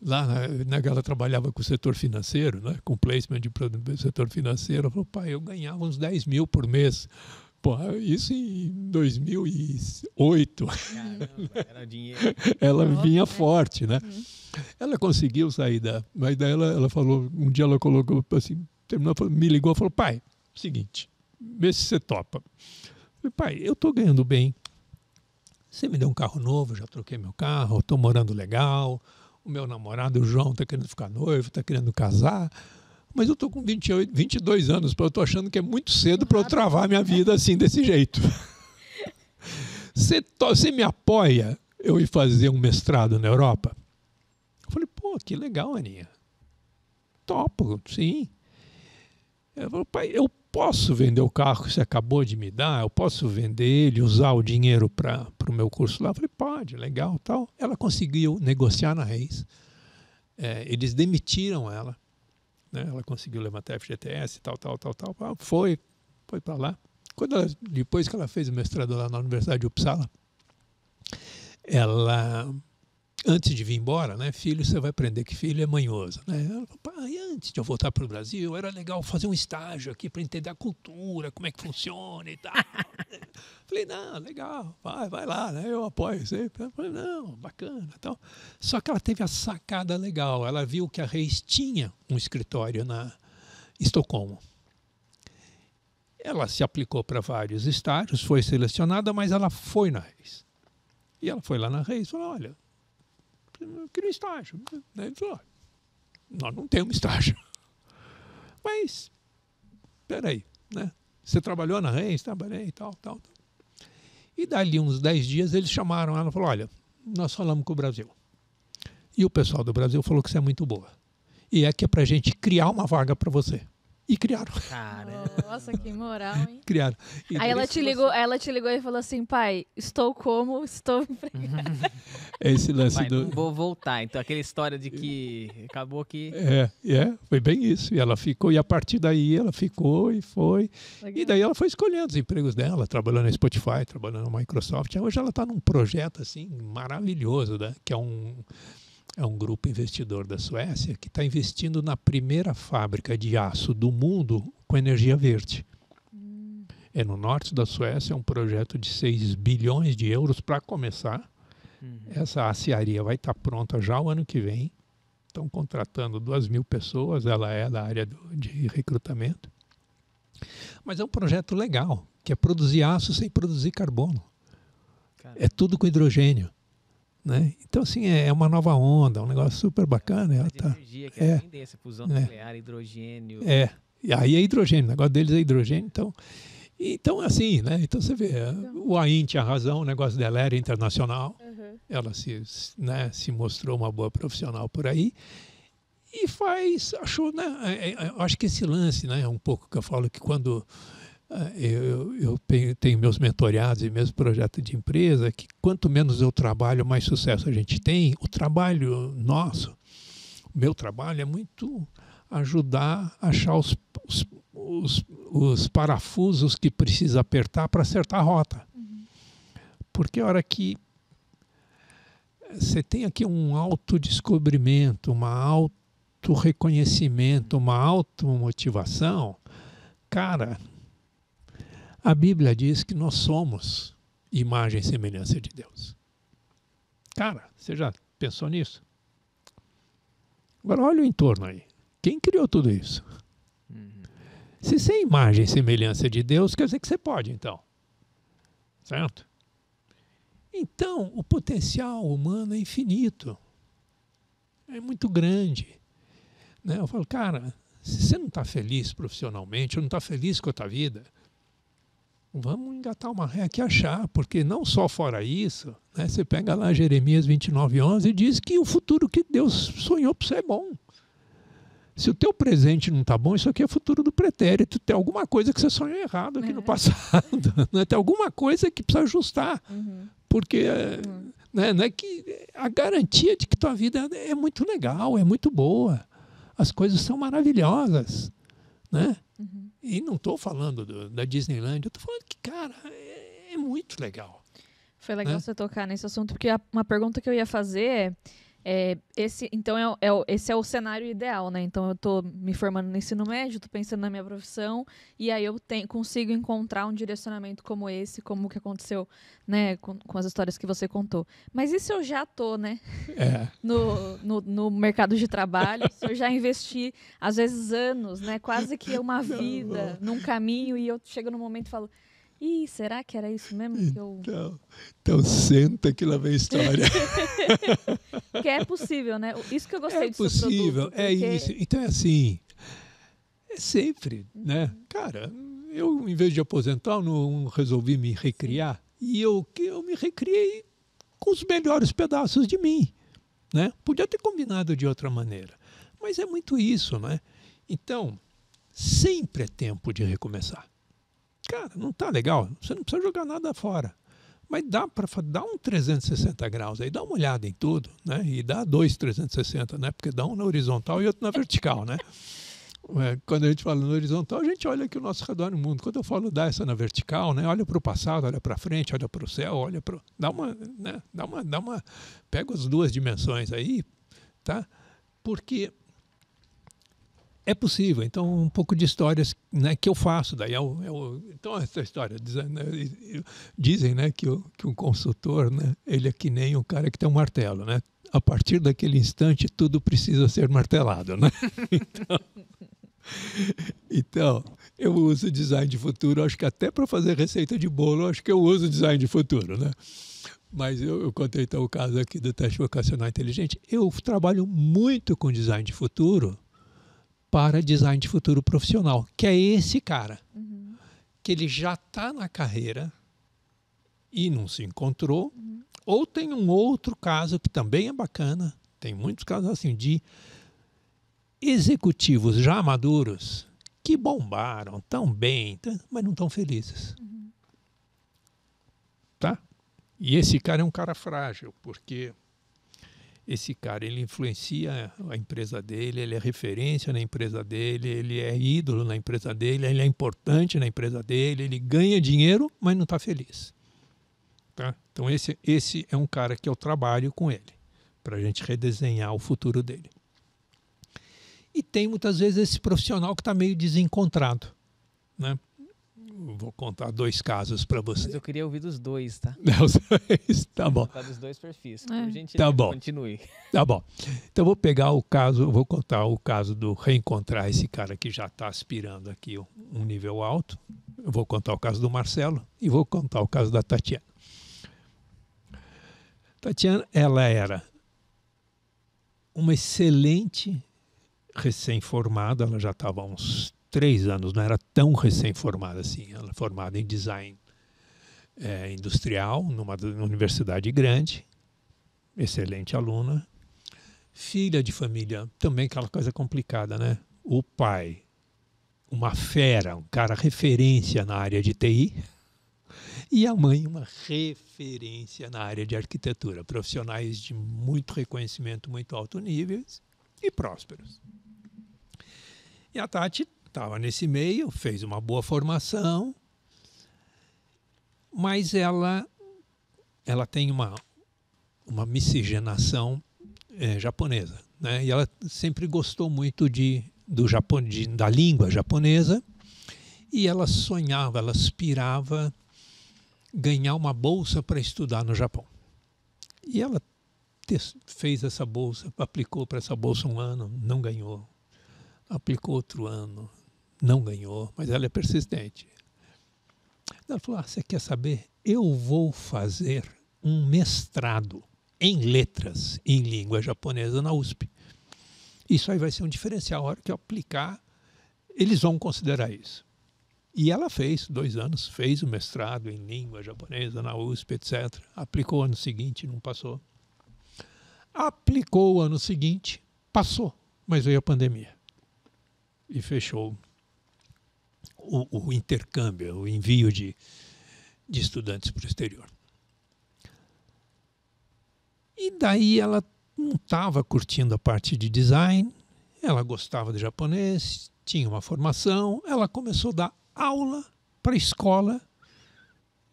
lá na, né, ela trabalhava com o setor financeiro, né, com placement de setor financeiro, ela falou, pai, eu ganhava uns 10 mil por mês. Pô, isso em 2008. Caramba, era dinheiro. [laughs] ela vinha forte, né? Uhum. Ela conseguiu sair da. Mas daí ela, ela falou, um dia ela colocou assim, terminou, me ligou e falou: pai, seguinte, vê se você topa. Eu falei, pai, eu tô ganhando bem. Você me deu um carro novo, já troquei meu carro, estou morando legal. O meu namorado, o João, está querendo ficar noivo, está querendo casar mas eu estou com 28, 22 anos, eu estou achando que é muito cedo para eu travar minha vida assim, desse jeito. [laughs] Você, você me apoia eu ir fazer um mestrado na Europa? Eu falei, pô, que legal, Aninha. Topo, sim. Eu falei, pai, eu posso vender o carro que você acabou de me dar? Eu posso vender ele, usar o dinheiro para o meu curso lá? Eu falei, pode, legal, tal. Ela conseguiu negociar na Reis. É, eles demitiram ela né? Ela conseguiu levantar FGTS, tal, tal, tal, tal. Foi, foi para lá. Quando ela, depois que ela fez o mestrado lá na Universidade de Uppsala, ela antes de vir embora, né? Filho, você vai aprender que filho é manhoso, né? Ela falou, pai, antes de eu voltar para o Brasil, era legal fazer um estágio aqui para entender a cultura, como é que funciona e tal. [laughs] Falei, não, legal, vai, vai lá, né? Eu apoio sempre. Falei, não, bacana, tal. Só que ela teve a sacada legal. Ela viu que a Reis tinha um escritório na Estocolmo. Ela se aplicou para vários estágios, foi selecionada, mas ela foi na Reis. E ela foi lá na Reis e falou, olha, eu queria estágio. Né? Ele falou, nós não temos estágio. [laughs] Mas, peraí, né? Você trabalhou na Reis? Trabalhei e tal, tal, tal. E dali uns 10 dias eles chamaram ela e falaram, olha, nós falamos com o Brasil. E o pessoal do Brasil falou que você é muito boa. E é que é para a gente criar uma vaga para você. E criaram. Nossa, que moral, hein? [laughs] criaram. E aí ela te, ligou, ela te ligou e falou assim, pai, estou como? Estou [laughs] empregada. Esse lance Vai, do... Vou voltar. Então, aquela história de que acabou que... É, é, foi bem isso. E ela ficou, e a partir daí ela ficou e foi. Legal. E daí ela foi escolhendo os empregos dela, trabalhando na Spotify, trabalhando na Microsoft. Hoje ela está num projeto, assim, maravilhoso, né? Que é um é um grupo investidor da Suécia que está investindo na primeira fábrica de aço do mundo com energia verde. Hum. É no norte da Suécia, é um projeto de 6 bilhões de euros para começar. Uhum. Essa aciaria vai estar tá pronta já o ano que vem. Estão contratando duas mil pessoas, ela é da área do, de recrutamento. Mas é um projeto legal, que é produzir aço sem produzir carbono. Caramba. É tudo com hidrogênio. Né? Então, assim, é, é uma nova onda, um negócio super bacana. Ela tá, energia, que é, é tendência, fusão é, nuclear, hidrogênio. É, e aí é hidrogênio, o negócio deles é hidrogênio, então... Então, assim, né? Então você vê, então. o AIN tinha razão, o negócio dela era internacional, uhum. ela se, né, se mostrou uma boa profissional por aí e faz, achou, né? É, é, acho que esse lance, né? Um pouco que eu falo que quando eu, eu tenho meus mentoreados e meus projetos de empresa, que quanto menos eu trabalho, mais sucesso a gente tem. O trabalho nosso, o meu trabalho é muito ajudar a achar os, os, os, os parafusos que precisa apertar para acertar a rota. Uhum. Porque a hora que você tem aqui um autodescobrimento, uma auto-reconhecimento, uma automotivação, cara, a Bíblia diz que nós somos imagem e semelhança de Deus. Cara, você já pensou nisso? Agora olha o entorno aí. Quem criou tudo isso? Uhum. Se você é imagem e semelhança de Deus, quer dizer que você pode, então. Certo? Então, o potencial humano é infinito. É muito grande. Né? Eu falo, cara, se você não está feliz profissionalmente, ou não está feliz com a tua vida, Vamos engatar uma ré aqui achar, porque não só fora isso, né, você pega lá Jeremias 29, 11 e diz que o futuro que Deus sonhou para você é bom. Se o teu presente não está bom, isso aqui é futuro do pretérito. Tem alguma coisa que você sonhou errado aqui no é. passado. [laughs] Né? Tem alguma coisa que precisa ajustar. Uhum. Porque uhum. Né, não é que a garantia de que tua vida é muito legal, é muito boa. As coisas são maravilhosas. Né? Uhum. E não estou falando do, da Disneyland, eu estou falando que, cara, é, é, muito legal. Foi legal né? você tocar nesse assunto, porque a, uma pergunta que eu ia fazer é é, esse, então, é, é, esse é o cenário ideal, né? Então, eu estou me formando no ensino médio, estou pensando na minha profissão, e aí eu tenho, consigo encontrar um direcionamento como esse, como o que aconteceu, né? Com, com, as histórias que você contou. Mas e se eu já estou, né? É. [laughs] No, no, no, mercado de trabalho, se eu já investi, às vezes, anos, né? Quase que uma [laughs] vida num caminho, e eu chego no momento e falo Ih, será que era isso mesmo que eu. Então, então senta que lá vem a história. [laughs] que é possível, né? Isso que eu gostei é do possível, produto, É isso. Então é assim. É sempre, né? Cara, eu, em vez de aposentar, eu não resolvi me recriar. E eu, eu me recriei com os melhores pedaços de mim. Né? Podia ter combinado de outra maneira. Mas é muito isso, né? Então, sempre é tempo de recomeçar. Cara, não tá legal. Você não precisa jogar nada fora. Mas dá para dar um 360 graus aí, dá uma olhada em tudo, né? E dá dois 360, né? Porque dá um na horizontal e outro na vertical, né? [laughs] é, quando a gente fala no horizontal, a gente olha aqui o nosso redor no mundo. Quando eu falo dar essa na vertical, né, olha para o passado, olha para frente, olha para o céu, olha para. Dá uma, né, dá uma. Dá uma. Pega as duas dimensões aí, tá? Porque é possível. Então, um pouco de histórias né, que eu faço. Daí é é então, essa história. Né, dizem né, que, o, que um consultor né, ele é que nem um cara que tem um martelo. Né? A partir daquele instante, tudo precisa ser martelado. Né? [laughs] Então, então, eu uso design de futuro, acho que até para fazer receita de bolo, acho que eu uso design de futuro. Né? Mas eu, eu contei então o caso aqui do teste vocacional inteligente. Eu trabalho muito com design de futuro para design de futuro profissional, que é esse cara, uhum. que ele já está na carreira e não se encontrou, uhum. ou tem um outro caso que também é bacana, tem muitos casos assim de executivos já maduros que bombaram tão bem, mas não estão felizes. Uhum. Tá? E esse cara é um cara frágil, porque esse cara ele influencia a empresa dele, ele é referência na empresa dele, ele é ídolo na empresa dele, ele é importante na empresa dele, ele ganha dinheiro, mas não está feliz. Tá? Então esse, esse é um cara que eu trabalho com ele, para a gente redesenhar o futuro dele. E tem muitas vezes esse profissional que está meio desencontrado. Né? Vou contar dois casos para você. Mas eu queria ouvir dos dois, tá? [laughs] Os dois, tá bom. Contar dos dois perfis. É. Gente, tá bom. Continue. Tá bom. Então vou pegar o caso, vou contar o caso do reencontrar esse cara que já está aspirando aqui um nível alto. Eu vou contar o caso do Marcelo e vou contar o caso da Tatiana. Tatiana, ela era uma excelente recém-formada, ela já estava uns três anos, não era tão recém-formada assim. Ela é formada em design é, industrial, numa, numa universidade grande, excelente aluna. Filha de família, também aquela coisa complicada, né? O pai, uma fera, um cara referência na área de TI, [laughs] e a mãe, uma referência na área de arquitetura. Profissionais de muito reconhecimento, muito alto nível e prósperos. E a Tati estava nesse meio, fez uma boa formação, mas ela, ela tem uma, uma miscigenação é, japonesa. Né? E ela sempre gostou muito de, do Japão, de, da língua japonesa e ela sonhava, ela aspirava ganhar uma bolsa para estudar no Japão. E ela fez essa bolsa, aplicou para essa bolsa um ano, não ganhou. Aplicou outro ano, não ganhou, mas ela é persistente. Ela falou: ah, Você quer saber? Eu vou fazer um mestrado em letras em língua japonesa na USP. Isso aí vai ser um diferencial. A hora que eu aplicar, eles vão considerar isso. E ela fez, dois anos, fez o mestrado em língua japonesa na USP, etc. Aplicou ano seguinte, não passou. Aplicou ano seguinte, passou, mas veio a pandemia. E fechou o, o intercâmbio, o envio de, de estudantes para o exterior. E daí ela não estava curtindo a parte de design, ela gostava de japonês, tinha uma formação, ela começou a dar aula para escola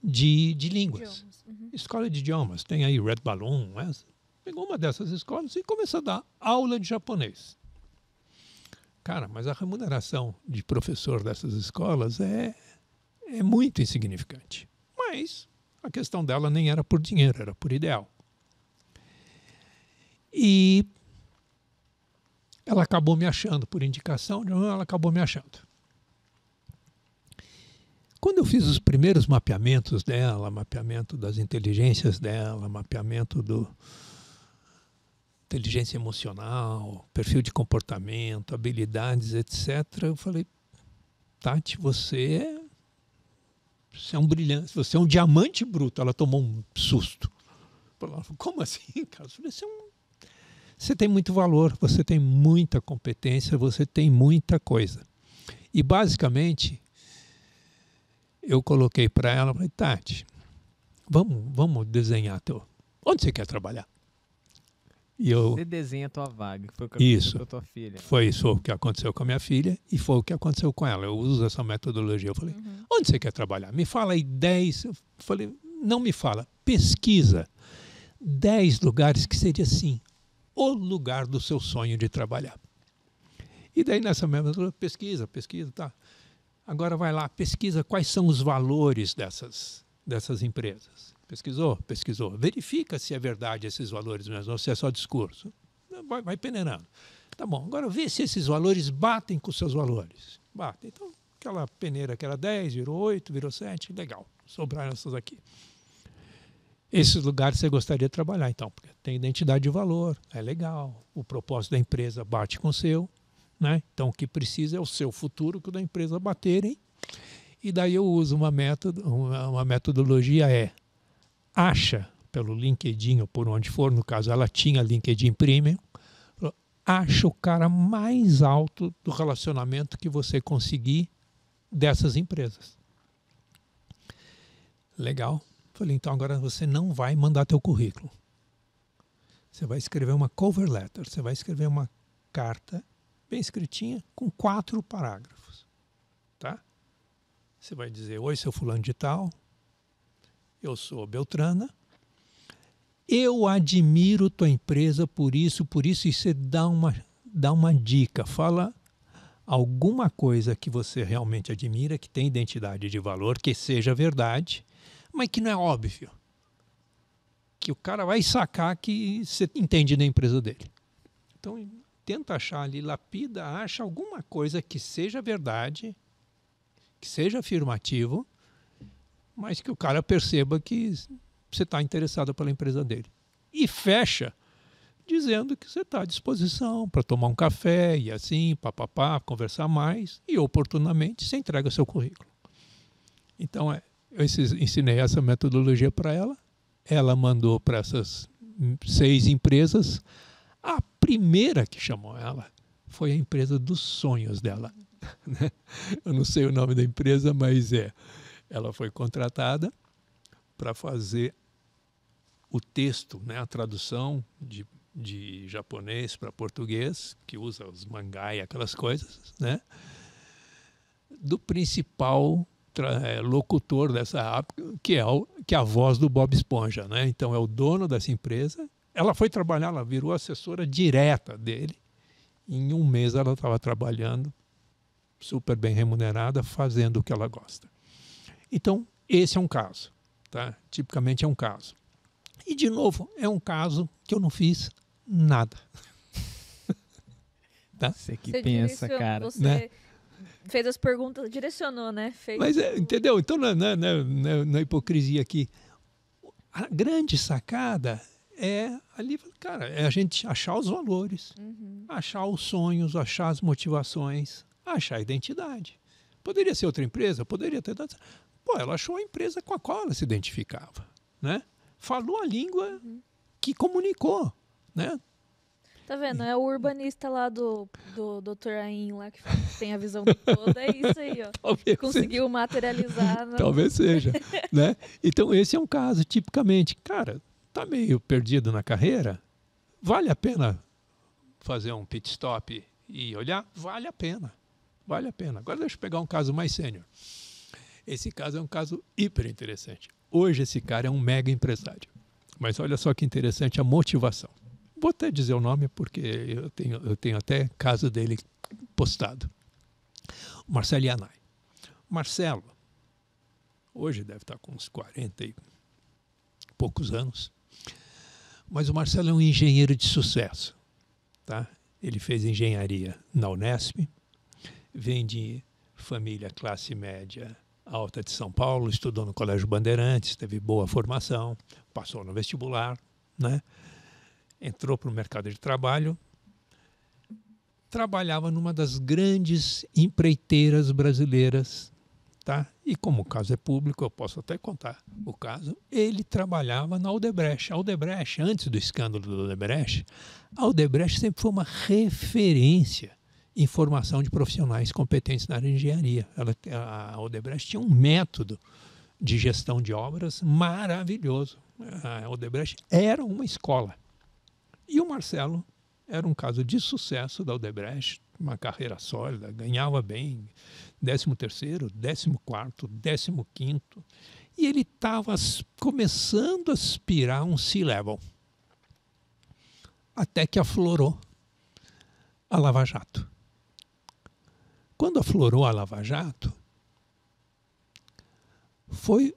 de, de línguas. Uhum. Escola de idiomas. Tem aí Red Balloon. Né? Pegou uma dessas escolas e começou a dar aula de japonês. Cara, mas a remuneração de professor dessas escolas é, é muito insignificante. Mas a questão dela nem era por dinheiro, era por ideal. E ela acabou me achando por indicação, ela acabou me achando. Quando eu fiz os primeiros mapeamentos dela, mapeamento das inteligências dela, mapeamento do, inteligência emocional, perfil de comportamento, habilidades, etc. Eu falei, Tati, você é, você é um brilhante, você é um diamante bruto. Ela tomou um susto. Falou, como assim, [laughs] cara? Falei, você, é um, você tem muito valor, você tem muita competência, você tem muita coisa. E basicamente, eu coloquei para ela, falei, Tati, vamos, vamos desenhar teu. Onde você quer trabalhar? E eu, Você desenha a tua vaga, foi o que isso, com a tua filha. Foi isso o que aconteceu com a minha filha e foi o que aconteceu com ela. Eu uso essa metodologia. Eu falei, uhum. onde você quer trabalhar? Me fala aí 10. Eu falei, não me fala, pesquisa 10 lugares que seria assim, o lugar do seu sonho de trabalhar. E daí nessa mesma pesquisa, pesquisa, tá. Agora vai lá, pesquisa quais são os valores dessas, dessas empresas. Pesquisou? Pesquisou. Verifica se é verdade esses valores mesmo, ou se é só discurso. Vai, vai peneirando. Tá bom, agora vê se esses valores batem com os seus valores. Batem. Então, aquela peneira que era 10, virou 8, virou 7, legal. Sobraram essas aqui. Esses lugares você gostaria de trabalhar, então, porque tem identidade de valor, é legal, o propósito da empresa bate com o seu, né? Então, o que precisa é o seu futuro que o da empresa baterem. E daí eu uso uma, método, uma metodologia é acha pelo LinkedIn ou por onde for, no caso ela tinha LinkedIn Premium, acha o cara mais alto do relacionamento que você conseguir dessas empresas. Legal. Falei, então agora você não vai mandar teu currículo. Você vai escrever uma cover letter, você vai escrever uma carta bem escritinha com quatro parágrafos, tá? Você vai dizer, oi, seu fulano de tal, eu sou Beltrana, eu admiro tua empresa por isso, por isso, e você dá uma, dá uma dica, fala alguma coisa que você realmente admira, que tem identidade de valor, que seja verdade, mas que não é óbvio. Que o cara vai sacar que você entende da empresa dele. Então, tenta achar ali, lapida, acha alguma coisa que seja verdade, que seja afirmativo, mas que o cara perceba que você está interessado pela empresa dele. E fecha dizendo que você está à disposição para tomar um café e assim, papapá, conversar mais e oportunamente você entrega seu currículo. Então, é, eu ensinei essa metodologia para ela, ela mandou para essas seis empresas. A primeira que chamou ela foi a empresa dos sonhos dela. [laughs] Eu não sei o nome da empresa, mas é ela foi contratada para fazer o texto, né, a tradução de, de japonês para português, que usa os mangá e aquelas coisas, né, do principal é, locutor dessa época, que é, o, que é a voz do Bob Esponja. Né? Então, é o dono dessa empresa. Ela foi trabalhar, ela virou assessora direta dele. Em um mês, ela estava trabalhando, super bem remunerada, fazendo o que ela gosta. Então, esse é um caso. Tá? Tipicamente é um caso. E, de novo, é um caso que eu não fiz nada. [laughs] tá? Você que você pensa, cara. Você né? fez as perguntas, direcionou, né? Fez Mas, é, entendeu? Então, na, na, na, na, hipocrisia aqui, a grande sacada é ali, cara, é a gente achar os valores, uhum. achar os sonhos, achar as motivações, achar a identidade. Poderia ser outra empresa, poderia ter dado. Pô, ela achou a empresa com a qual ela se identificava, né? Falou a língua que comunicou, né? Tá vendo? É o urbanista lá do, do Dr. Ain lá que tem a visão toda, é isso aí, ó. Talvez Conseguiu seja. materializar. Não? Talvez seja, né? Então esse é um caso tipicamente, cara, tá meio perdido na carreira, vale a pena fazer um pit stop e olhar? Vale a pena. Vale a pena. Agora deixa eu pegar um caso mais sênior. Esse caso é um caso hiper interessante. Hoje esse cara é um mega empresário. Mas olha só que interessante a motivação. Vou até dizer o nome porque eu tenho, eu tenho até caso dele postado. Marcelo Yanai. Marcelo, hoje deve estar com uns 40 e poucos anos, mas o Marcelo é um engenheiro de sucesso. Tá? Ele fez engenharia na Unesp, vem de família classe média alta de São Paulo, estudou no Colégio Bandeirantes, teve boa formação, passou no vestibular, né? entrou para o mercado de trabalho, trabalhava numa das grandes empreiteiras brasileiras, tá? E como o caso é público, eu posso até contar o caso. Ele trabalhava na Aldebrecht. Aldebrecht, antes do escândalo do Aldebrecht, Aldebrecht sempre foi uma referência em formação de profissionais competentes na área de engenharia. Ela, a Odebrecht tinha um método de gestão de obras maravilhoso. A Odebrecht era uma escola. E o Marcelo era um caso de sucesso da Odebrecht, uma carreira sólida, ganhava bem, 13 terceiro, 14 quarto, 15 quinto, e ele estava começando a aspirar um C-level. Até que aflorou a Lava Jato. Quando aflorou a Lava Jato, foi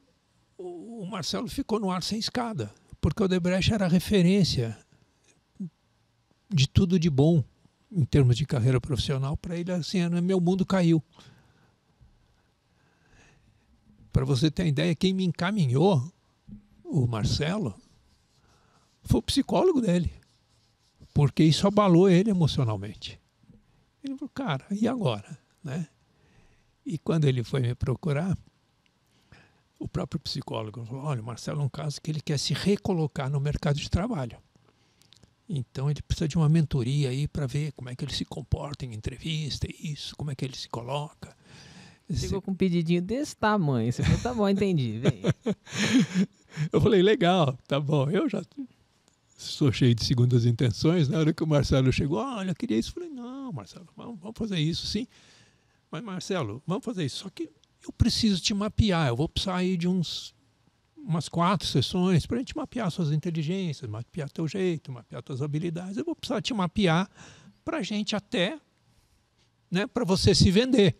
o Marcelo ficou no ar sem escada, porque o Odebrecht era referência de tudo de bom em termos de carreira profissional para ele assim, meu mundo caiu. Para você ter ideia, quem me encaminhou, o Marcelo, foi o psicólogo dele, porque isso abalou ele emocionalmente. Ele falou, cara, e agora? Né? E quando ele foi me procurar, o próprio psicólogo falou, olha, o Marcelo é um caso que ele quer se recolocar no mercado de trabalho. Então ele precisa de uma mentoria aí para ver como é que ele se comporta em entrevista, isso, como é que ele se coloca. Chegou com um pedidinho desse tamanho. Você falou, tá bom, entendi. Vem. [laughs] eu falei, legal, tá bom. Eu já sou cheio de segundas intenções. Na hora que o Marcelo chegou, olha, eu queria isso. Eu falei, não, Marcelo, vamos, vamos fazer isso, sim. Mas, Marcelo, vamos fazer isso. Só que eu preciso te mapear. Eu vou precisar aí de uns umas quatro sessões para a gente mapear suas inteligências, mapear teu jeito, mapear tuas habilidades. Eu vou precisar te mapear para a gente até, né, para você se vender.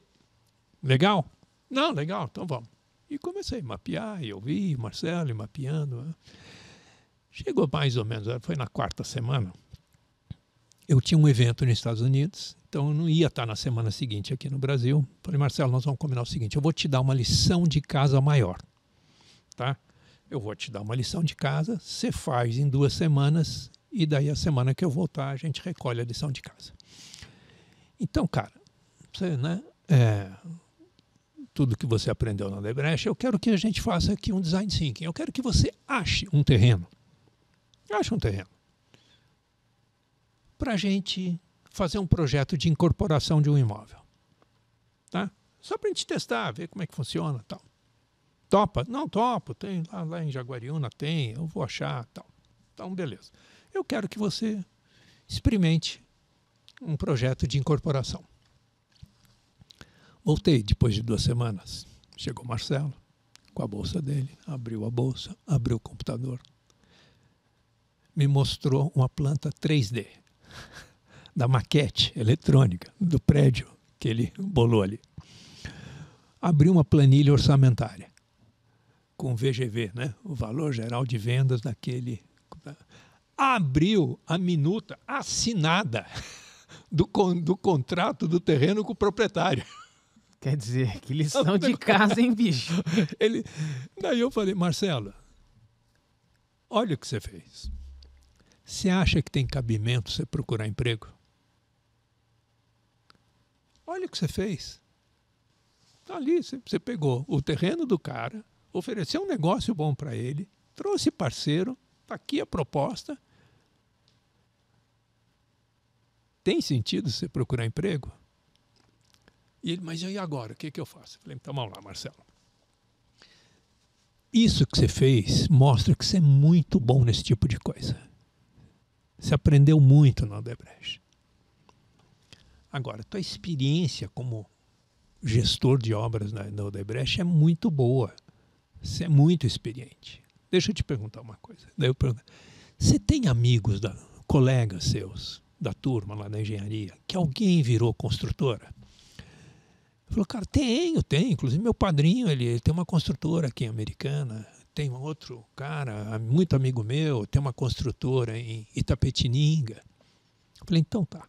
Legal? Não, legal, então vamos. E comecei a mapear, e eu vi Marcelo mapeando. Né? Chegou mais ou menos, foi na quarta semana. Eu tinha um evento nos Estados Unidos, então eu não ia estar na semana seguinte aqui no Brasil. Falei, Marcelo, nós vamos combinar o seguinte: eu vou te dar uma lição de casa maior. Tá? Eu vou te dar uma lição de casa, você faz em duas semanas, e daí a semana que eu voltar, a gente recolhe a lição de casa. Então, cara, você, né? É, tudo que você aprendeu na Lebrecht, eu quero que a gente faça aqui um design thinking. Eu quero que você ache um terreno. Ache um terreno. Para a gente fazer um projeto de incorporação de um imóvel. Tá? Só para a gente testar, ver como é que funciona tal. Topa? Não, topo. Tem lá, lá em Jaguariúna, tem. Eu vou achar tal. Então, beleza. Eu quero que você experimente um projeto de incorporação. Voltei depois de duas semanas. Chegou Marcelo com a bolsa dele, abriu a bolsa, abriu o computador, me mostrou uma planta 3D da maquete eletrônica do prédio que ele bolou ali. Abriu uma planilha orçamentária com VGV, né? o valor geral de vendas daquele. Abriu a minuta assinada [laughs] do, do contrato do terreno com o proprietário. Quer dizer, que lição de casa, hein, bicho? [laughs] Ele... Daí eu falei, Marcelo, olha o que você fez. Você acha que tem cabimento você procurar emprego? Olha o que você fez. Tá ali, você pegou o terreno do cara, ofereceu um negócio bom para ele, trouxe parceiro, está aqui a proposta. Tem sentido você procurar emprego? E ele, mas e agora? O que, que eu faço? Eu falei, então vamos lá, Marcelo. Isso que você fez mostra que você é muito bom nesse tipo de coisa. Você aprendeu muito no Odebrecht. Agora, tua experiência como gestor de obras na, na Odebrecht é muito boa. Você é muito experiente. Deixa eu te perguntar uma coisa. Daí eu pergunto, você tem amigos, da, colegas seus, da turma lá da engenharia, que alguém virou construtora? Falou, cara, tenho, tenho. Inclusive, meu padrinho, ele, ele tem uma construtora aqui Americana. Tem um outro cara, muito amigo meu, tem uma construtora em Itapetininga. Falei, então tá.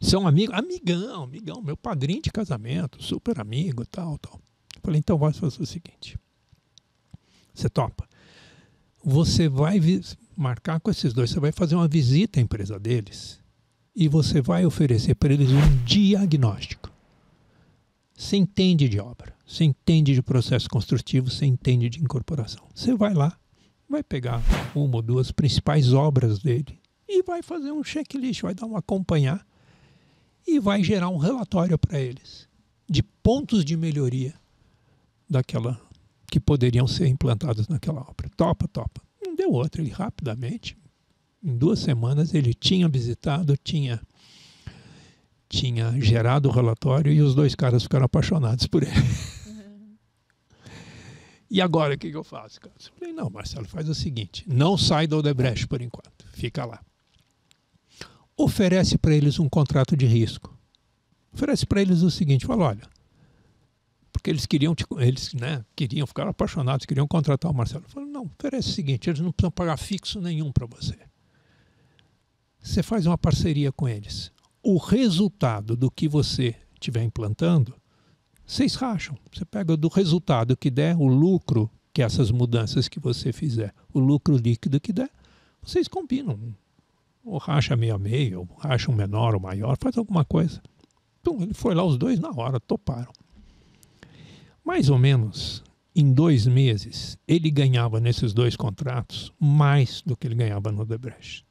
São amigos, amigão, amigão, meu padrinho de casamento, super amigo, tal, tal. Falei, então vamos fazer o seguinte. Você topa? Você vai marcar com esses dois, você vai fazer uma visita à empresa deles e você vai oferecer para eles um diagnóstico. Você entende de obra, você entende de processo construtivo, você entende de incorporação. Você vai lá, vai pegar uma ou duas principais obras dele e vai fazer um checklist, vai dar um acompanhar e vai gerar um relatório para eles de pontos de melhoria daquela que poderiam ser implantados naquela obra. Topa, topa. Não deu outra, ele rapidamente Em duas semanas ele tinha visitado, tinha tinha gerado o relatório e os dois caras ficaram apaixonados por ele. [laughs] E agora o que, que eu faço? Cara? Eu falei, não, Marcelo, faz o seguinte: não sai do Odebrecht por enquanto, fica lá. Oferece para eles um contrato de risco. Oferece para eles o seguinte: fala, olha, porque eles queriam, eles né, queriam ficar apaixonados, queriam contratar o Marcelo. Eu falei, não, oferece o seguinte: eles não precisam pagar fixo nenhum para você. Você faz uma parceria com eles o resultado do que você estiver implantando, vocês racham. Você pega do resultado que der, o lucro que essas mudanças que você fizer, o lucro líquido que der, vocês combinam. Ou racha meio a meio, ou racha um menor ou maior, faz alguma coisa. Então ele foi lá, os dois na hora, toparam. Mais ou menos em dois meses, ele ganhava nesses dois contratos mais do que ele ganhava no Debrecht.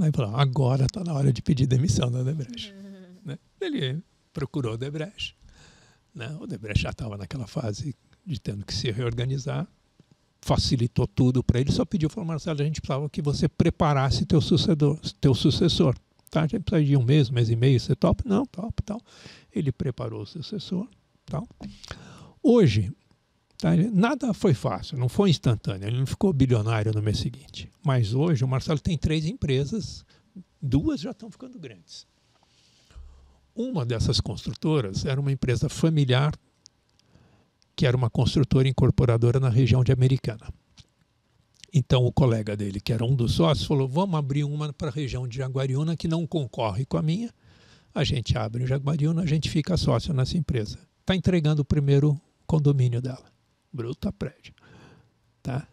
Aí falou, agora está na hora de pedir demissão da Odebrecht. Ele procurou o Odebrecht. Né? O Odebrecht já estava naquela fase de tendo que se reorganizar. Facilitou tudo para ele, só pediu, falou, Marcelo, a gente precisava que você preparasse teu sucessor. Teu sucessor tá? A gente precisa de um mês, mês e meio, você topa? Não, top, tal. Ele preparou o sucessor. Tal. Hoje, Tá? Nada foi fácil, não foi instantâneo, ele não ficou bilionário no mês seguinte. Mas hoje o Marcelo tem três empresas, duas já estão ficando grandes. Uma dessas construtoras era uma empresa familiar, que era uma construtora incorporadora na região de Americana. Então o colega dele, que era um dos sócios, falou: vamos abrir uma para a região de Jaguariúna que não concorre com a minha. A gente abre em Jaguariúna, a gente fica sócio nessa empresa. Está entregando o primeiro condomínio dela. Bruta Prédio, tá?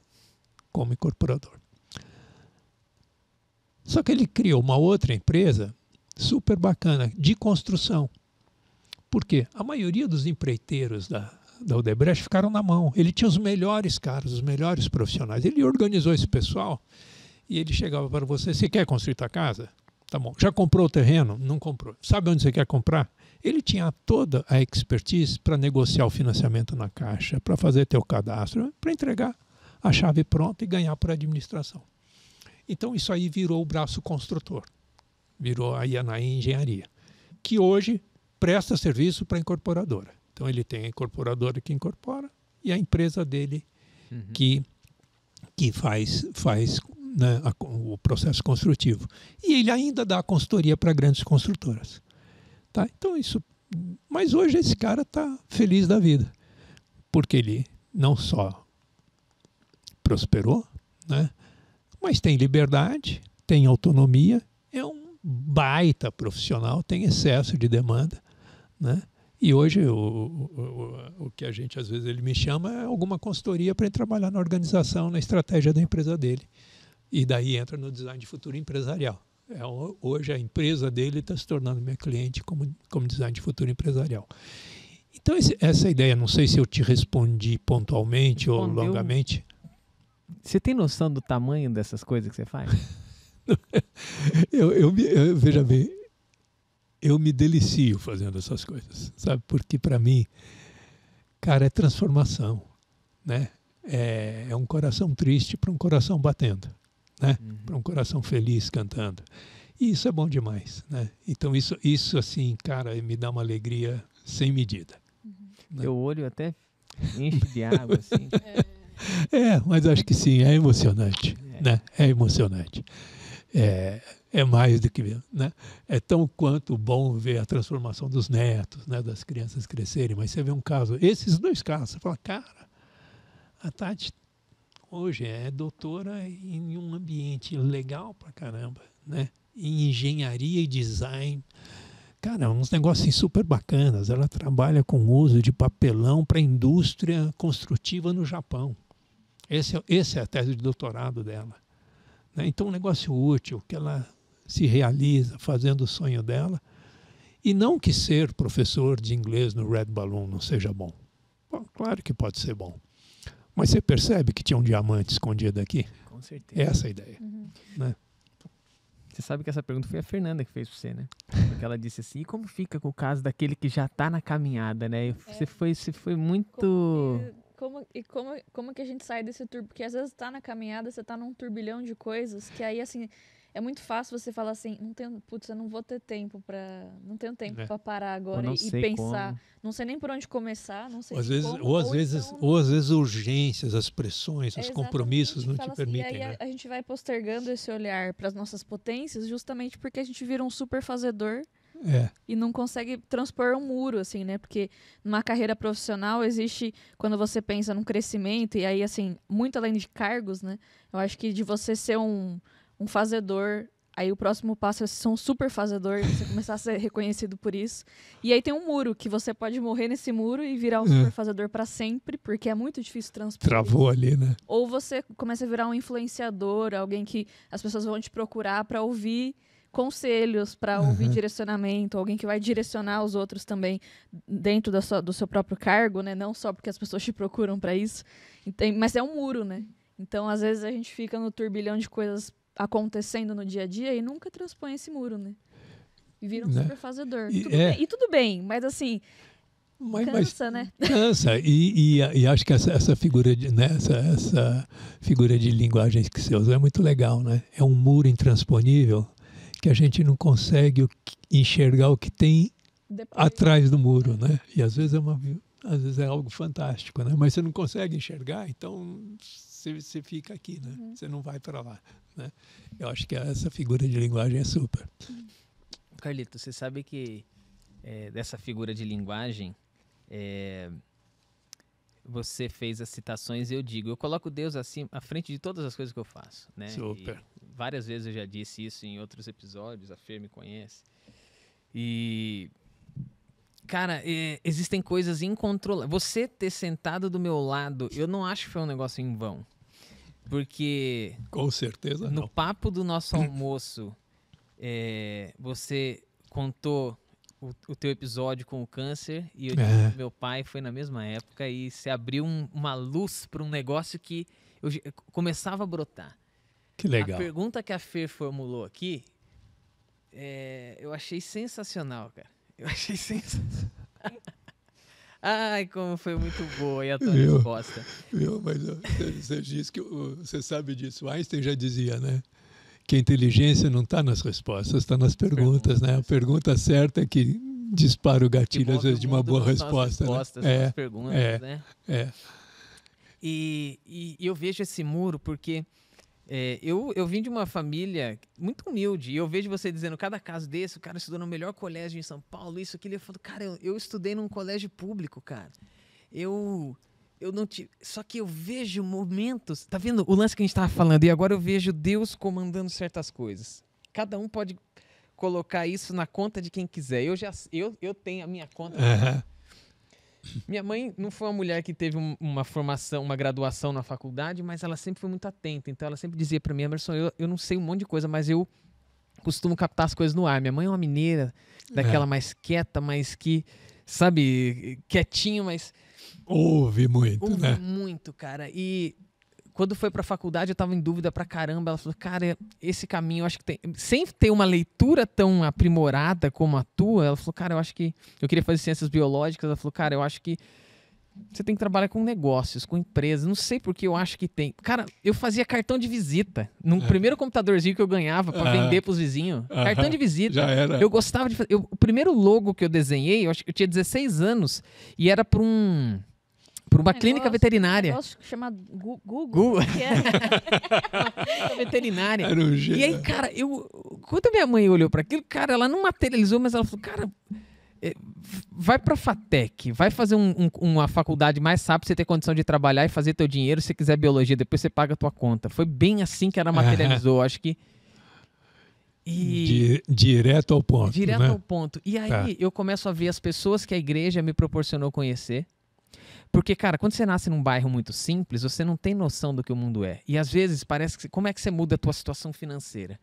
como incorporador. Só que ele criou uma outra empresa super bacana de construção. Por quê? A maioria dos empreiteiros da, da Odebrecht ficaram na mão. Ele tinha os melhores caras, os melhores profissionais. Ele organizou esse pessoal e ele chegava para você: você quer construir tua casa? Tá bom. Já comprou o terreno? Não comprou. Sabe onde você quer comprar? Ele tinha toda a expertise para negociar o financiamento na caixa, para fazer teu cadastro, para entregar a chave pronta e ganhar por administração. Então isso aí virou o braço construtor, virou a IANAI Engenharia, que hoje presta serviço para a incorporadora. Então ele tem a incorporadora que incorpora e a empresa dele uhum. que, que faz, faz né, a, o processo construtivo. E ele ainda dá consultoria para grandes construtoras. Tá? Então isso. Mas hoje esse cara está feliz da vida, porque ele não só prosperou, né? mas tem liberdade, tem autonomia, baita profissional, tem excesso de demanda, né? E hoje o, o, o que a gente às vezes ele me chama é alguma consultoria para trabalhar na organização, na estratégia da empresa dele. E daí entra no design de futuro empresarial. É, hoje a empresa dele está se tornando meu cliente como, como design de futuro empresarial. Então, esse, essa ideia, não sei se eu te respondi pontualmente Respondeu. ou longamente. Você tem noção do tamanho dessas coisas que você faz? [laughs] [laughs] eu, eu, eu, veja bem, eu me delicio fazendo essas coisas, sabe? Porque para mim, cara, é transformação, né? É, é um coração triste para um coração batendo né? Uhum. Para um coração feliz cantando. E isso é bom demais, né? Então isso, isso assim, cara, me dá uma alegria sem medida. Uhum. Né? Teu olho até enche de água, assim. [laughs] É. é, mas acho que sim, é emocionante, é. né? É emocionante. É, é mais do que né? É tão quanto bom ver a transformação dos netos, né? Das crianças crescerem. Mas você vê um caso, esses dois casos, você fala, cara, a Tati hoje é doutora em um ambiente legal pra caramba, né? Em engenharia e design. Cara, uns negócios super bacanas. Ela trabalha com uso de papelão para a indústria construtiva no Japão. Esse, é, esse é a tese de doutorado dela. Né? Então, um negócio útil, que ela se realiza fazendo o sonho dela. E não que ser professor de inglês no Red Balloon não seja bom. Bom, claro que pode ser bom. Mas você percebe que tinha um diamante escondido aqui? Com certeza. Essa é a ideia. Uhum. Né? Você sabe que essa pergunta foi a Fernanda que fez para você, né? Porque ela disse assim: e como fica com o caso daquele que já está na caminhada, né? É. Você, foi, você foi muito. como, e como, como que a gente sai desse turbilhão? Porque às vezes tá na caminhada, você tá num turbilhão de coisas, que aí, assim, é muito fácil você falar assim, não tenho, putz, eu não vou ter tempo para, não tenho tempo é. para parar agora e pensar, como. não sei nem por onde começar, não sei ou às vezes, como, ou às ou vezes, então... ou às vezes urgências, as pressões, os compromissos não te assim, permitem. E aí né? a, a, gente vai postergando esse olhar para as nossas potências, justamente porque a gente vira um super fazedor. É. E não consegue transpor um muro, assim, né? Porque numa carreira profissional existe, quando você pensa num crescimento, e aí, assim, muito além de cargos, né? Eu acho que de você ser um, um fazedor. Aí o próximo passo é ser um super fazedor, você [laughs] começar a ser reconhecido por isso. E aí tem um muro, que você pode morrer nesse muro e virar um é. super fazedor para sempre, porque é muito difícil transpor. Travou ali, né? Ou você começa a virar um influenciador, alguém que as pessoas vão te procurar para ouvir conselhos, para uhum. ouvir direcionamento, alguém que vai direcionar os outros também dentro da sua, do seu próprio cargo, né? Não só porque as pessoas te procuram para isso. Então, mas é um muro, né? Então, às vezes a gente fica no turbilhão de coisas acontecendo no dia a dia e nunca transpõe esse muro, né? E vira um né? super fazedor. E, tudo é... bem, e tudo bem, mas assim. Mas, cansa, mas, né? Cansa. E, e, e, acho que essa, essa figura de né, essa, essa figura de linguagem que você usa é muito legal, né? É um muro intransponível que a gente não consegue enxergar o que tem Depois. atrás do muro, né? E às vezes é uma às vezes é algo fantástico, né? Mas você não consegue enxergar, então você, você fica aqui, né? Uhum. Você não vai para lá. Né? Eu acho que essa figura de linguagem é super. Carlito, você sabe que é, dessa figura de linguagem, é, você fez as citações e eu digo, eu coloco Deus assim à frente de todas as coisas que eu faço, né? Super. E várias vezes eu já disse isso em outros episódios, a Fer me conhece. E cara, é, existem coisas incontroláveis. Você ter sentado do meu lado, eu não acho que foi um negócio em vão. Porque. Com certeza. No não. papo do nosso almoço, é, você contou o, o, teu episódio com o câncer e eu, é. meu pai foi na mesma época e se abriu um, uma luz para um negócio que eu, começava a brotar. Que legal. A pergunta que a Fer formulou aqui, é, eu achei sensacional, cara. Eu achei [laughs] sensacional. Ai, como foi muito boa e a tua viu, resposta. Viu, mas você disse que você sabe disso. Einstein já dizia, né? Que a inteligência não está nas respostas, está nas perguntas, perguntas, né? A pergunta certa é que dispara o gatilho às vezes de uma boa resposta. Né? Respostas, é, perguntas, é, né? É. E, e eu vejo esse muro porque é, eu, eu vim de uma família muito humilde e eu vejo você dizendo cada caso desse, o cara estudou no melhor colégio em São Paulo, isso, aquilo. Eu falo, cara, eu, eu estudei num colégio público, cara. Eu, eu não tive. Só que eu vejo momentos. Tá vendo o lance que a gente estava falando? E agora eu vejo Deus comandando certas coisas. Cada um pode colocar isso na conta de quem quiser. Eu já eu, eu tenho a minha conta. Uhum. Minha mãe não foi uma mulher que teve um, uma formação, uma graduação na faculdade, mas ela sempre foi muito atenta. Então ela sempre dizia para mim, Emerson, eu, eu não sei um monte de coisa, mas eu costumo captar as coisas no ar. Minha mãe é uma mineira, daquela é. mais quieta, mas que, sabe, quietinho, mas. Ouve muito, ouve né? muito, cara. E quando foi para a faculdade, eu estava em dúvida pra caramba. Ela falou, cara, esse caminho, eu acho que tem. Sem ter uma leitura tão aprimorada como a tua, ela falou, cara, eu acho que. Eu queria fazer ciências biológicas. Ela falou, cara, eu acho que você tem que trabalhar com negócios, com empresas. Não sei porque eu acho que tem. Cara, eu fazia cartão de visita. No é. primeiro computadorzinho que eu ganhava para é. vender pros vizinhos. Cartão de visita. Já era. Eu gostava de fazer. Eu, o primeiro logo que eu desenhei, eu acho que eu tinha 16 anos, e era para um por uma clínica veterinária. Um negócio chama Google. Google. clínica veterinária. Um e aí, cara, eu. Quando minha mãe olhou para aquilo, cara, ela não materializou, mas ela falou, cara. É, vai para FATEC, vai fazer um, um, uma faculdade mais rápido, você ter condição de trabalhar e fazer teu dinheiro. Se quiser biologia, depois você paga a tua conta. Foi bem assim que ela materializou. Acho que e... direto ao ponto. Direto né? ao ponto. E aí tá. eu começo a ver as pessoas que a igreja me proporcionou conhecer. Porque, cara, quando você nasce num bairro muito simples, você não tem noção do que o mundo é. E às vezes parece que. Como é que você muda a tua situação financeira?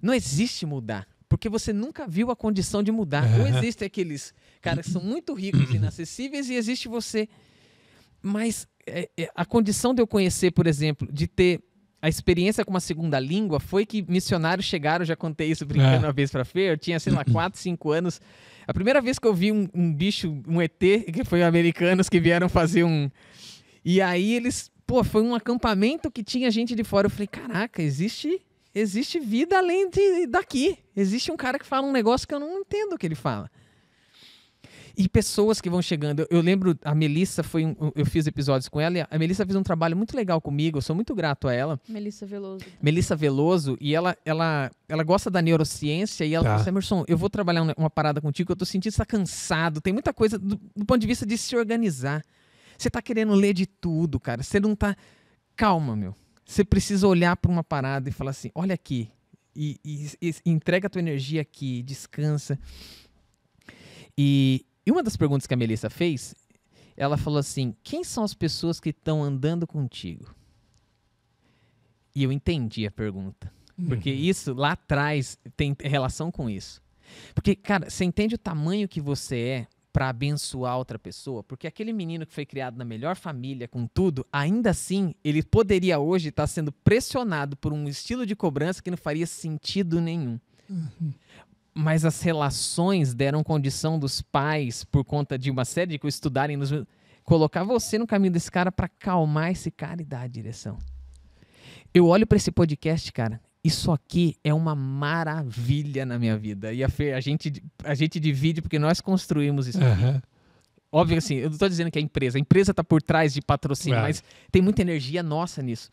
Não existe mudar. Porque você nunca viu a condição de mudar. Ou [laughs] existem aqueles caras que são muito ricos e inacessíveis, e existe você. Mas é, é, a condição de eu conhecer, por exemplo, de ter a experiência com uma segunda língua foi que missionários chegaram, já contei isso brincando é. uma vez para Fer, eu tinha, sei lá, 4, 5 anos. A primeira vez que eu vi um, um, bicho, um ET, que foi americanos que vieram fazer um. E aí eles, pô, foi um acampamento que tinha gente de fora. Eu falei, caraca, existe existe vida além de, daqui. Existe um cara que fala um negócio que eu não entendo o que ele fala. E pessoas que vão chegando. Eu, eu lembro, a Melissa foi. Um, eu fiz episódios com ela e a Melissa fez um trabalho muito legal comigo. Eu sou muito grato a ela. Melissa Veloso. Melissa Veloso. E ela, ela, ela gosta da neurociência. E ela tá. falou assim: Emerson, eu vou trabalhar uma, uma parada contigo. Eu tô sentindo que você tá cansado. Tem muita coisa do, do ponto de vista de se organizar. Você tá querendo ler de tudo, cara. Você não tá. Calma, meu. Você precisa olhar para uma parada e falar assim: olha aqui. E, e, e entrega a tua energia aqui, descansa. E, e uma das perguntas que a Melissa fez, ela falou assim: quem são as pessoas que estão andando contigo? E eu entendi a pergunta. Porque uhum. isso lá atrás tem relação com isso. Porque, cara, você entende o tamanho que você é para abençoar outra pessoa, porque aquele menino que foi criado na melhor família, com tudo, ainda assim, ele poderia hoje estar tá sendo pressionado por um estilo de cobrança que não faria sentido nenhum. Uhum. Mas as relações deram condição dos pais, por conta de uma série de coisas, estudarem, nos... colocar você no caminho desse cara para calmar esse cara e dar a direção. Eu olho para esse podcast, cara, isso aqui é uma maravilha na minha vida. E a, a, gente, a gente divide porque nós construímos isso uhum. aqui. Óbvio assim, eu não estou dizendo que é a empresa. A empresa está por trás de patrocínio, é. mas tem muita energia nossa nisso.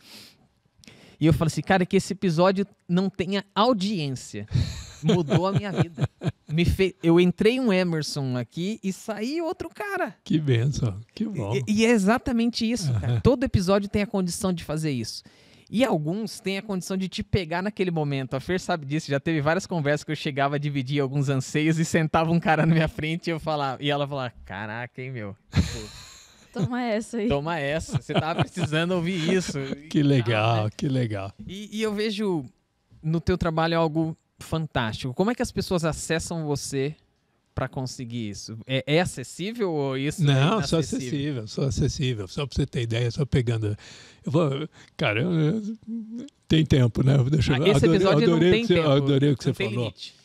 E eu falo assim, cara, que esse episódio não tenha audiência. [laughs] Mudou a minha vida. [laughs] Me fe... Eu entrei um Emerson aqui e saí outro cara. Que benção, que bom. E, e é exatamente isso, uhum. cara. Todo episódio tem a condição de fazer isso. E alguns têm a condição de te pegar naquele momento. A Fer sabe disso, já teve várias conversas que eu chegava a dividir alguns anseios e sentava um cara na minha frente e eu falava, e ela falava: "Caraca, hein, meu?" Tipo, [laughs] Toma essa aí. Toma essa. Você tava precisando ouvir isso. Que legal, né? que legal. E, e, eu vejo no teu trabalho algo fantástico. Como é que as pessoas acessam você para conseguir isso? É, é, acessível ou isso Não, é só acessível, só acessível. Só para você ter ideia, só pegando. Eu vou, cara, eu, tem tempo, né? Deixa eu, ah, esse adorei, episódio adorei, não tem você, tempo, adorei o que você falou. Limite.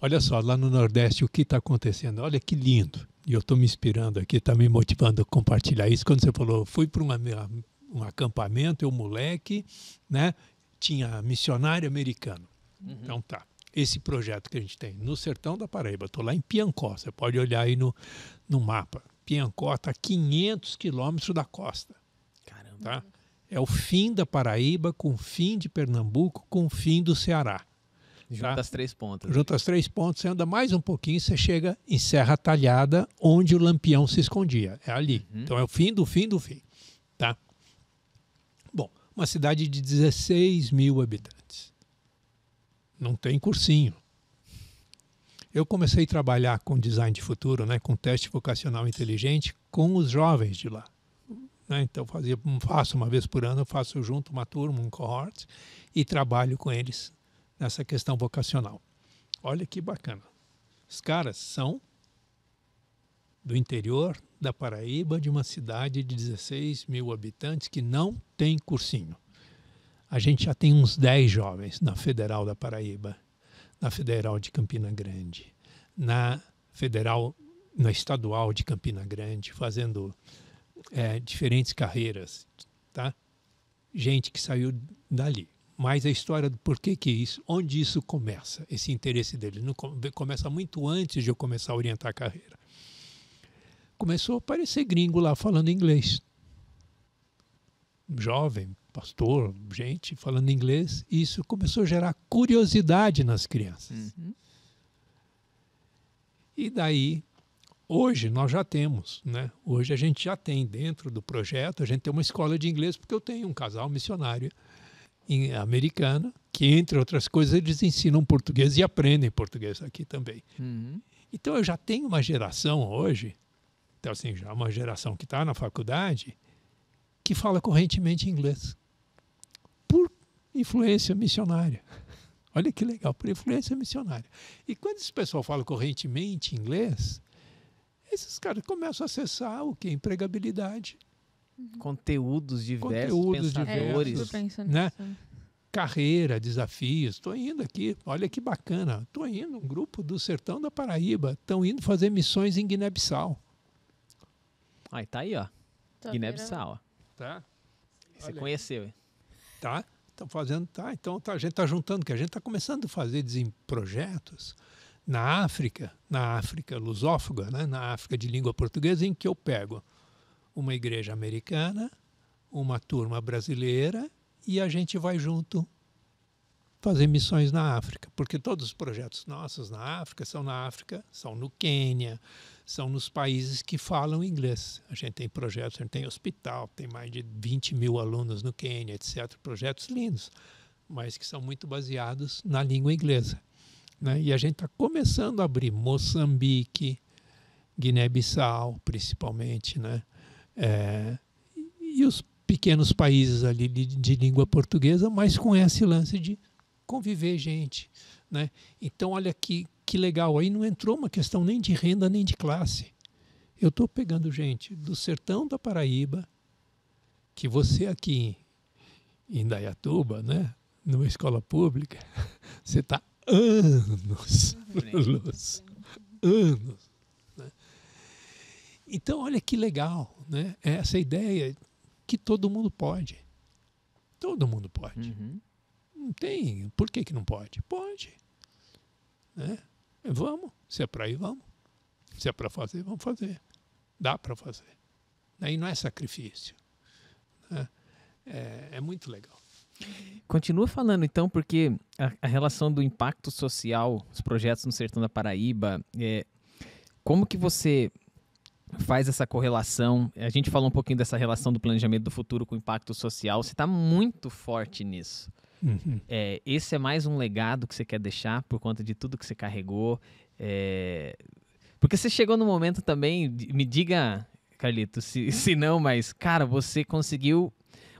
Olha só, lá no Nordeste, o que está acontecendo? Olha que lindo. E eu estou me inspirando aqui, está me motivando a compartilhar isso. Quando você falou, fui para um acampamento, eu moleque, né? Tinha missionário americano. Uhum. Então tá esse projeto que a gente tem no sertão da Paraíba. Estou lá em Piancó, você pode olhar aí no, no mapa. Piancó está a 500 quilômetros da costa. Caramba. Tá? É o fim da Paraíba com o fim de Pernambuco com o fim do Ceará. Junta tá? as três pontas. Junta as três pontas, você anda mais um pouquinho, você chega em Serra Talhada, onde o Lampião se escondia. É ali. Uhum. Então é o fim do fim do fim. Tá? Bom, uma cidade de 16 mil habitantes. Não tem cursinho. Eu comecei a trabalhar com design de futuro, né, com teste vocacional inteligente, com os jovens de lá. Né? Então fazia, faço uma vez por ano, faço junto uma turma, um cohort, e trabalho com eles nessa questão vocacional. Olha que bacana. Os caras são do interior da Paraíba, de uma cidade de 16 mil habitantes que não tem cursinho. A gente já tem uns 10 jovens na Federal da Paraíba, na Federal de Campina Grande, na Federal, na Estadual de Campina Grande, fazendo é, diferentes carreiras, tá? Gente que saiu dali. Mas a história do porquê que isso, onde isso começa, esse interesse dele, começa muito antes de eu começar a orientar a carreira. Começou a aparecer gringo lá falando inglês. Jovem, pastor, gente falando inglês, e isso começou a gerar curiosidade nas crianças. Uhum. E daí, hoje nós já temos, né? Hoje a gente já tem dentro do projeto, a gente tem uma escola de inglês, porque eu tenho um casal missionário americano, que entre outras coisas eles ensinam português e aprendem português aqui também. Uhum. Então eu já tenho uma geração hoje, então assim, já uma geração que está na faculdade, que fala correntemente inglês influência missionária. [laughs] Olha que legal, por influência missionária. E quando esse pessoal fala correntemente inglês, esses caras começam a acessar o que? Empregabilidade. Uhum. Conteúdos diversos, Conteúdos diversos, é, né? Carreira, desafios. Estou indo aqui, olha que bacana. Estou indo, um grupo do sertão da Paraíba, estão indo fazer missões em Guiné-Bissau. Aí tá aí, ó. Guiné-Bissau. Tá? Você Olha conheceu, hein? Tá. Estão fazendo, tá. Então tá, a gente está juntando, que a gente está começando a fazer projetos na África, na África lusófaga, né? na África de língua portuguesa, em que eu pego uma igreja americana, uma turma brasileira e a gente vai junto fazer missões na África, porque todos os projetos nossos na África são na África, são no Quênia, são nos países que falam inglês. A gente tem projetos, a gente tem hospital, tem mais de 20 mil alunos no Quênia, etc. Projetos lindos, mas que são muito baseados na língua inglesa. Né? E a gente está começando a abrir Moçambique, Guiné-Bissau, principalmente, né? É, e os pequenos países ali de, de, língua portuguesa, mas com esse lance de conviver gente, né? Então olha que que legal, aí não entrou uma questão nem de renda nem de classe. Eu estou pegando gente do sertão da Paraíba, que você aqui em Dayatuba, né, numa escola pública, [laughs] você está anos luz, anos. Né? Então, olha que legal, né? É essa ideia que todo mundo pode. Todo mundo pode. Uhum. Não tem. Por que, que não pode? Pode. Né? Vamos. Se é para ir, vamos. Se é para fazer, vamos fazer. Dá para fazer. Aí não é sacrifício. Né? É, é, muito legal. Continua falando então, porque a, a, relação do impacto social, os projetos no Sertão da Paraíba, é, como que você faz essa correlação? A gente falou um pouquinho dessa relação do planejamento do futuro com o impacto social. Você está muito forte nisso. Uhum. É, esse é mais um legado que você quer deixar por conta de tudo que você carregou. É... Porque você chegou no momento também, me diga, Carlito, se, [laughs] se não, mas, cara, você conseguiu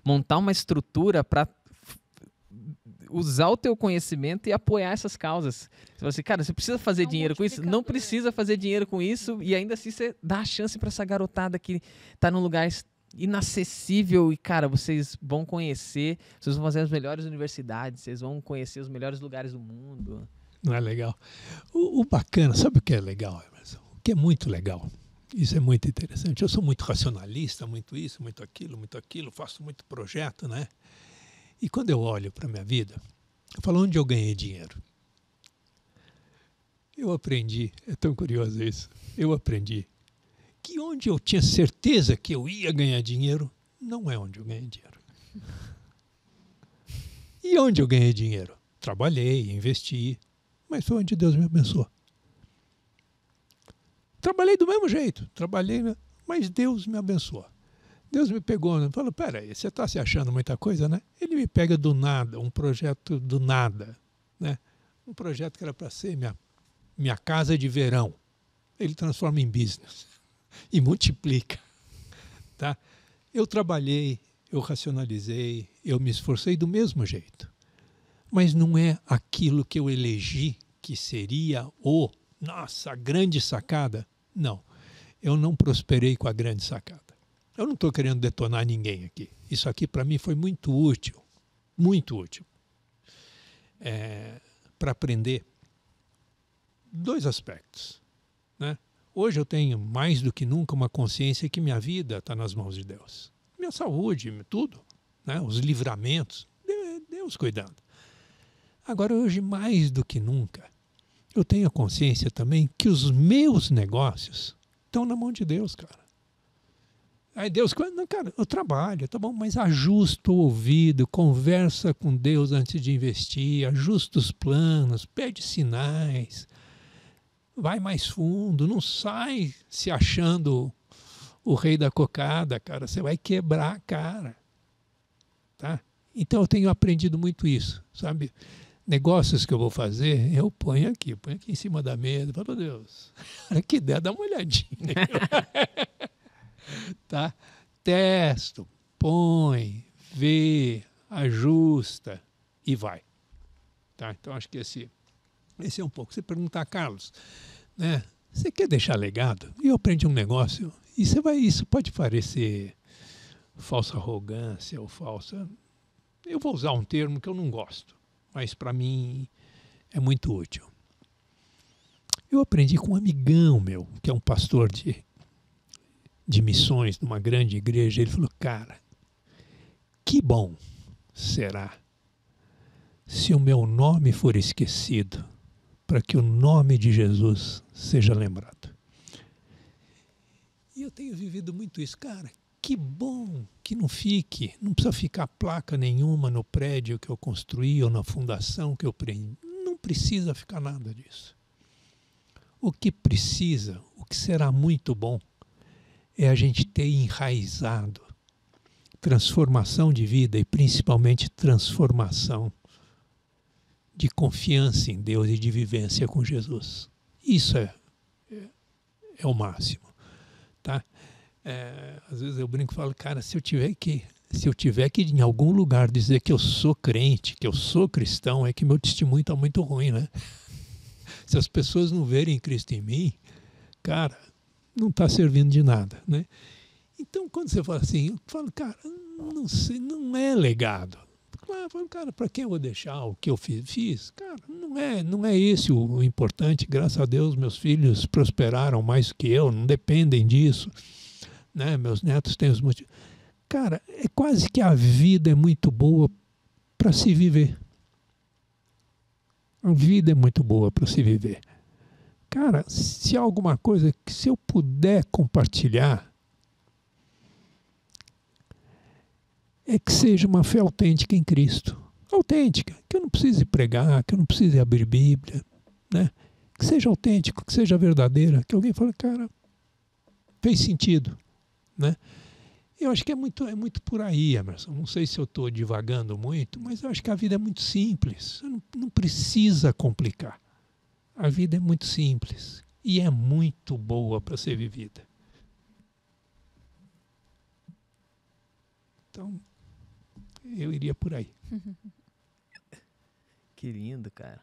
montar uma estrutura para usar o teu conhecimento e apoiar essas causas. Você fala assim, cara, você precisa fazer é um dinheiro com isso? Não precisa fazer dinheiro com isso e ainda assim você dá a chance para essa garotada que está num lugar inacessível e, cara, vocês vão conhecer, vocês vão fazer as melhores universidades, vocês vão conhecer os melhores lugares do mundo. Não é legal? O, o bacana, sabe o que é legal? O que é muito legal? Isso é muito interessante. Eu sou muito racionalista, muito isso, muito aquilo, muito aquilo, faço muito projeto, né? E quando eu olho para a minha vida, eu falo onde eu ganhei dinheiro. Eu aprendi, é tão curioso isso, eu aprendi que onde eu tinha certeza que eu ia ganhar dinheiro, não é onde eu ganhei dinheiro. E onde eu ganhei dinheiro? Trabalhei, investi, mas foi onde Deus me abençoou. Trabalhei do mesmo jeito, trabalhei, mas Deus me abençoou. Deus me pegou e falou: peraí, você está se achando muita coisa, né? Ele me pega do nada, um projeto do nada, né? Um projeto que era para ser minha, minha casa de verão. Ele transforma em business e multiplica. [laughs] Tá? Eu trabalhei, eu racionalizei, eu me esforcei do mesmo jeito. Mas não é aquilo que eu elegi que seria o, nossa, grande sacada. Não, eu não prosperei com a grande sacada. Eu não estou querendo detonar ninguém aqui. Isso aqui para mim foi muito útil, muito útil. É, para aprender dois aspectos. Né? Hoje eu tenho mais do que nunca uma consciência que minha vida está nas mãos de Deus. Minha saúde, tudo, né? os livramentos, Deus cuidando. Agora, hoje, mais do que nunca, eu tenho a consciência também que os meus negócios estão na mão de Deus, cara. Aí Deus, não, cara, eu trabalho, tá bom, mas ajusta o ouvido, conversa com Deus antes de investir, ajusta os planos, pede sinais, vai mais fundo, não sai se achando o rei da cocada, cara, você vai quebrar a cara. Tá? Então eu tenho aprendido muito isso, sabe? Negócios que eu vou fazer, eu ponho aqui, ponho aqui em cima da mesa, falo, Deus, [laughs] olha que ideia, dá uma olhadinha. [laughs] tá? Testo, põe, vê, ajusta e vai. Tá? Então acho que esse esse é um pouco. Você perguntar, Carlos, né? Você quer deixar legado? E eu aprendi um negócio. E você vai, isso pode parecer falsa arrogância ou falsa. Eu vou usar um termo que eu não gosto, mas para mim é muito útil. Eu aprendi com um amigão meu, que é um pastor de, de missões numa grande igreja. Ele falou: Cara, que bom será se o meu nome for esquecido, para que o nome de Jesus seja lembrado. E eu tenho vivido muito isso, cara. Que bom que não fique, não precisa ficar placa nenhuma no prédio que eu construí ou na fundação que eu prendi. Não precisa ficar nada disso. O que precisa, o que será muito bom, é a gente ter enraizado transformação de vida e principalmente transformação de confiança em Deus e de vivência com Jesus. Isso é, é, é o máximo. Tá? É, às vezes eu brinco e falo, cara, se eu tiver que se eu tiver que em algum lugar dizer que eu sou crente, que eu sou cristão, é que meu testemunho está muito ruim, né? [laughs] Se as pessoas não verem Cristo em mim, cara, não está servindo de nada, né? Então, quando você fala assim, eu falo, cara, não sei, não é legado. Claro, cara, para quem eu vou deixar o que eu fiz? Cara, não é, não é esse o, o importante. Graças a Deus, meus filhos prosperaram mais que eu, não dependem disso. Né? Meus netos têm os motivos. Cara, é quase que a vida é muito boa para se viver. A vida é muito boa para se viver. Cara, se há alguma coisa que se eu puder compartilhar, é que seja uma fé autêntica em Cristo. Autêntica, que eu não precise pregar, que eu não precise abrir Bíblia, né? Que seja autêntico, que seja verdadeira, que alguém fale, cara, fez sentido, né? Eu acho que é muito, é muito por aí, Emerson. Não sei se eu estou divagando muito, mas eu acho que a vida é muito simples. Não, não precisa complicar. A vida é muito simples e é muito boa para ser vivida. Então, eu iria por aí. [laughs] que lindo, cara.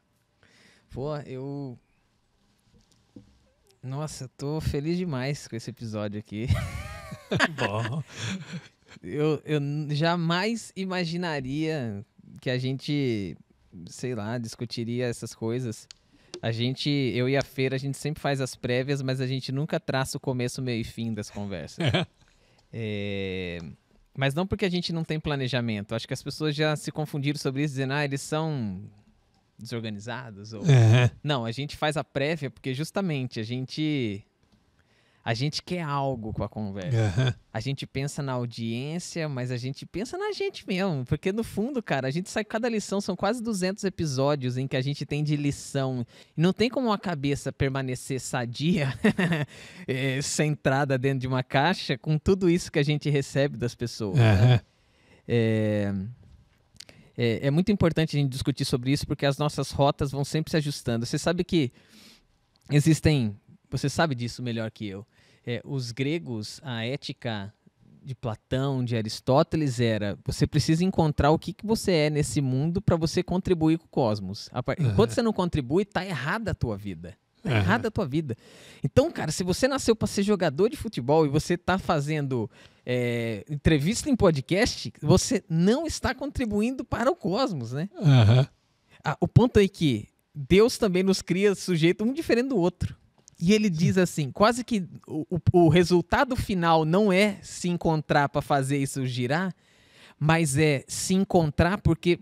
Pô, eu. Nossa, eu tô feliz demais com esse episódio aqui. [laughs] Bom. [laughs] eu, eu jamais imaginaria que a gente, sei lá, discutiria essas coisas. A gente, eu e a Feira, a gente sempre faz as prévias, mas a gente nunca traça o começo, meio e fim das conversas. é... Mas não porque a gente não tem planejamento. Acho que as pessoas já se confundiram sobre isso, dizendo, ah, eles são desorganizados. Ou... É. Não, a gente faz a prévia porque justamente a gente a gente quer algo com a conversa. Uhum. A gente pensa na audiência, mas a gente pensa na gente mesmo. Porque no fundo, cara, a gente sai cada lição, são quase 200 episódios em que a gente tem de lição. E não tem como a cabeça permanecer sadia, [laughs] é, centrada dentro de uma caixa, com tudo isso que a gente recebe das pessoas. Uhum. Né? É, é, é muito importante a gente discutir sobre isso, porque as nossas rotas vão sempre se ajustando. Você sabe que existem você sabe disso melhor que eu. É, os gregos, a ética de Platão, de Aristóteles era: você precisa encontrar o que, que você é nesse mundo para você contribuir com o cosmos. Enquanto uhum. você não contribui, tá errada a tua vida. Tá uhum. errada a tua vida. Então, cara, se você nasceu para ser jogador de futebol e você tá fazendo é, entrevista em podcast, você não está contribuindo para o cosmos, né? Uhum. Ah, o ponto é que Deus também nos cria sujeito um diferente do outro. E ele diz assim: quase que o, o resultado final não é se encontrar para fazer isso girar, mas é se encontrar porque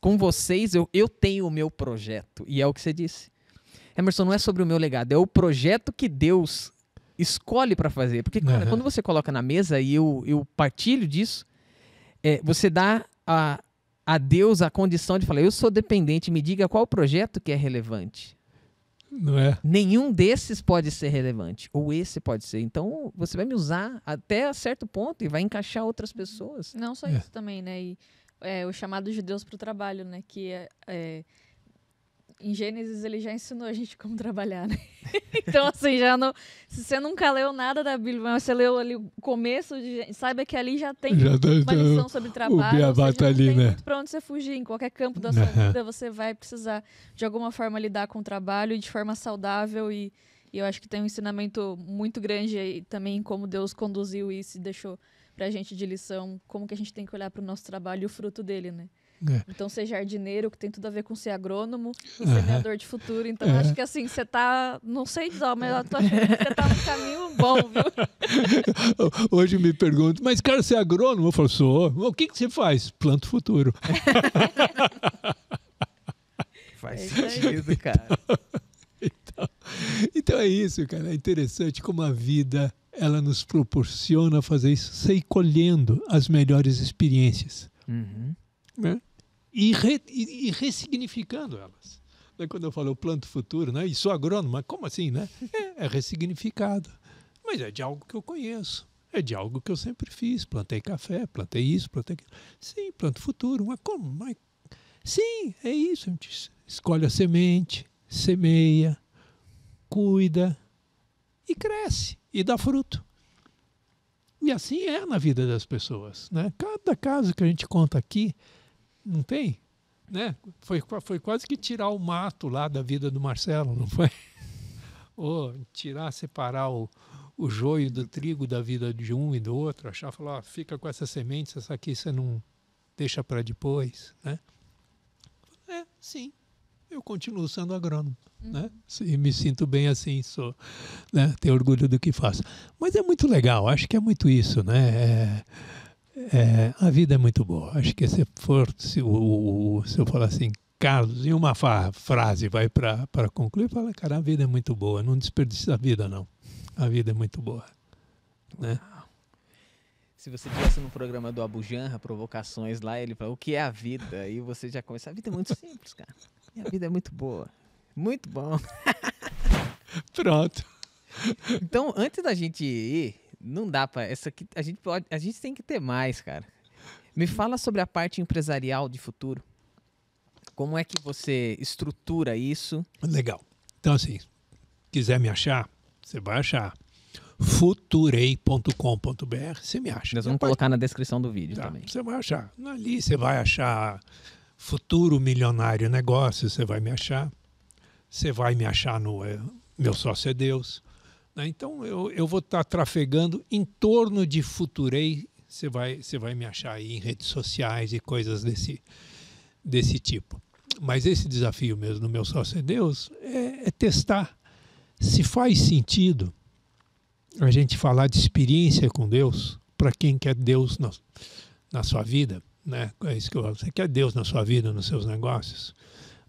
com vocês eu, eu tenho o meu projeto. E é o que você disse. Emerson, não é sobre o meu legado, é o projeto que Deus escolhe para fazer. Porque, cara, uhum. quando você coloca na mesa e eu, eu partilho disso, é, você dá a, a Deus a condição de falar: eu sou dependente, me diga qual o projeto que é relevante. Não é? Nenhum desses pode ser relevante. Ou esse pode ser. Então, você vai me usar até a certo ponto e vai encaixar outras pessoas. Não só é. isso também, né? E é, o chamado de Deus para o trabalho, né? Que é, é em Gênesis ele já ensinou a gente como trabalhar, né? [laughs] então, assim, já não. Se você nunca leu nada da Bíblia, mas você leu ali o começo, de, saiba que ali já tem já tá, uma então, lição sobre trabalho. O seja, tá ali, né? pra onde você fugir. Em qualquer campo da sua vida, você vai precisar, de alguma forma, lidar com o trabalho de forma saudável. E, e eu acho que tem um ensinamento muito grande aí também como Deus conduziu isso e deixou pra gente de lição, como que a gente tem que olhar para o nosso trabalho e o fruto dele, né? É. Então, ser jardineiro, que tem tudo a ver com ser agrônomo, e semeador de futuro. Então, é. acho que assim, você tá. Não sei dizer, mas eu tô achando que você tá no caminho bom, viu? [laughs] Hoje me pergunto, mas cara, você é agrônomo? Eu falo, sou. O que, que você faz? Planto futuro. [laughs] faz é sentido, cara. [laughs] Então, então é isso, cara. É interessante como a vida ela nos proporciona fazer isso, sair colhendo as melhores experiências. Uhum. Né? E, re, e, e ressignificando elas. Né? Quando eu falo eu planto futuro, né? e sou agrônomo, mas como assim? Né? É, é ressignificado. Mas é de algo que eu conheço. É de algo que eu sempre fiz. Plantei café, plantei isso, plantei aquilo. Sim, planto futuro. Mas como? Mas... Sim, é isso. A gente escolhe a semente, semeia, cuida e cresce e dá fruto. E assim é na vida das pessoas. Né? Cada caso que a gente conta aqui não tem? Né? Foi, foi quase que tirar o mato lá da vida do Marcelo, não foi? [laughs] Ou tirar, separar o, o joio do trigo da vida de um e do outro, achar, falar, ó, fica com essa semente, essa aqui você não deixa para depois, né? É, sim, eu continuo sendo agrônomo, né? uhum. né? E me sinto bem assim, sou, né? Tenho orgulho do que faço. Mas é muito legal, acho que é muito isso, né? É, é, a vida é muito boa. Acho que se for, se, o, se eu falar assim, Carlos, em uma frase vai para concluir, fala, cara, a vida é muito boa, não desperdice a vida não. A vida é muito boa, né? Se você tivesse no programa do Abu Janra, provocações lá, ele fala, o que é a vida? Aí você já começa, a vida é muito simples, cara. E a vida é muito boa. Muito bom. [laughs] Pronto. Então, antes da gente ir, não dá para essa aqui a gente pode, a gente tem que ter mais, cara. Me fala sobre a parte empresarial de futuro. Como é que você estrutura isso? Legal. Então assim, quiser me achar, você vai achar futurei.com.br, você me acha. Nós vamos colocar na descrição do vídeo tá, também. Você vai achar. Ali você vai achar Futuro Milionário Negócio, você vai me achar. Você vai me achar no é, Meu Sócio é Deus. Né? Então eu, eu vou estar tá trafegando em torno de Futurei. Você vai, você vai me achar aí em redes sociais e coisas desse, desse tipo. Mas esse desafio mesmo no meu sócio é Deus é, é testar se faz sentido a gente falar de experiência com Deus para quem quer Deus na, na sua vida, né? É isso que eu. Você quer Deus na sua vida, nos seus negócios?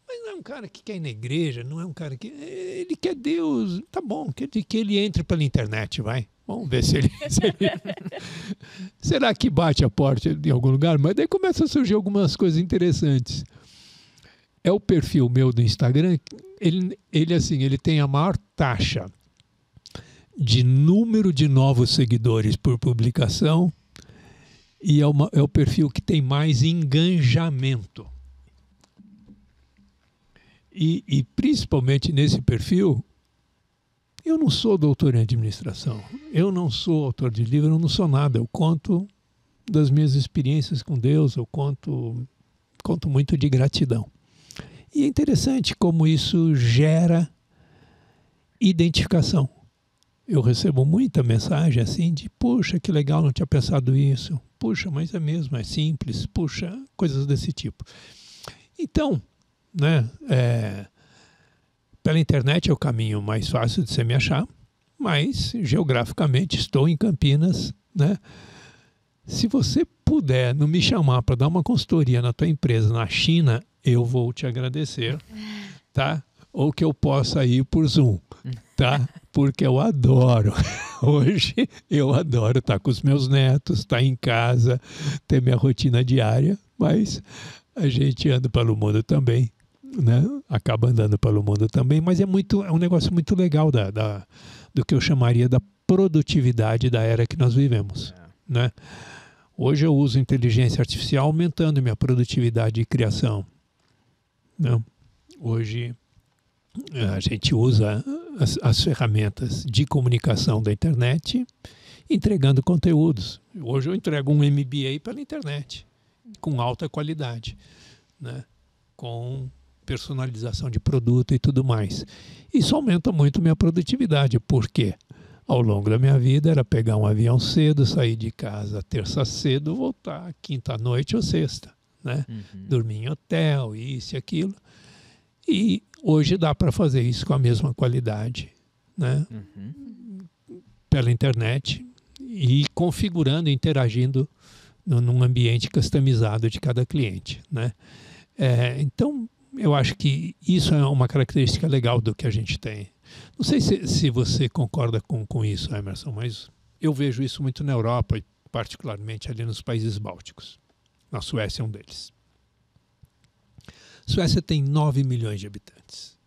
Mas não é um cara que quer ir na igreja, não é um cara que. Ele quer Deus, tá bom, quer que ele entre pela internet, vai. Vamos ver se ele, [laughs] se ele. [laughs] Será que bate a porta em algum lugar? Mas daí começa a surgir algumas coisas interessantes. É o perfil meu do Instagram, ele, ele assim, ele tem a maior taxa de número de novos seguidores por publicação e é, uma, é o perfil que tem mais engajamento. E, e principalmente nesse perfil, eu não sou doutor em administração, eu não sou autor de livro, eu não sou nada. Eu conto das minhas experiências com Deus, eu conto, conto muito de gratidão. E é interessante como isso gera identificação. Eu recebo muita mensagem assim de, puxa, que legal, não tinha pensado isso. Puxa, mas é mesmo, é simples. Puxa, coisas desse tipo. Então, né? É, pela internet é o caminho mais fácil de você me achar, mas geograficamente estou em Campinas, né? Se você puder não me chamar para dar uma consultoria na tua empresa na China, eu vou te agradecer, tá? Ou que eu possa ir por Zoom, tá? Porque eu adoro. [laughs] Hoje eu adoro estar com os meus netos, estar em casa, ter minha rotina diária, mas a gente anda pelo mundo também né, acaba andando pelo mundo também, mas é muito é um negócio muito legal da, da do que eu chamaria da produtividade da era que nós vivemos, é. né? Hoje eu uso inteligência artificial aumentando minha produtividade de criação. Né? Hoje eh, a gente usa as, as, ferramentas de comunicação da internet entregando conteúdos. Hoje eu entrego um MBA pela internet com alta qualidade, né? com personalização de produto e tudo mais. Isso aumenta muito minha produtividade, porque ao longo da minha vida era pegar um avião cedo, sair de casa terça cedo, voltar quinta noite ou sexta, né? Uhum. Dormir em hotel, isso e aquilo. E hoje dá para fazer isso com a mesma qualidade, né? Uhum. Pela internet e configurando, interagindo num ambiente customizado de cada cliente, né? É, então, eu acho que isso é uma característica legal do que a gente tem. Não sei se, se você concorda com, com isso, Emerson, mas eu vejo isso muito na Europa e particularmente ali nos países bálticos. Na Suécia é um deles. Suécia tem 9 milhões de habitantes.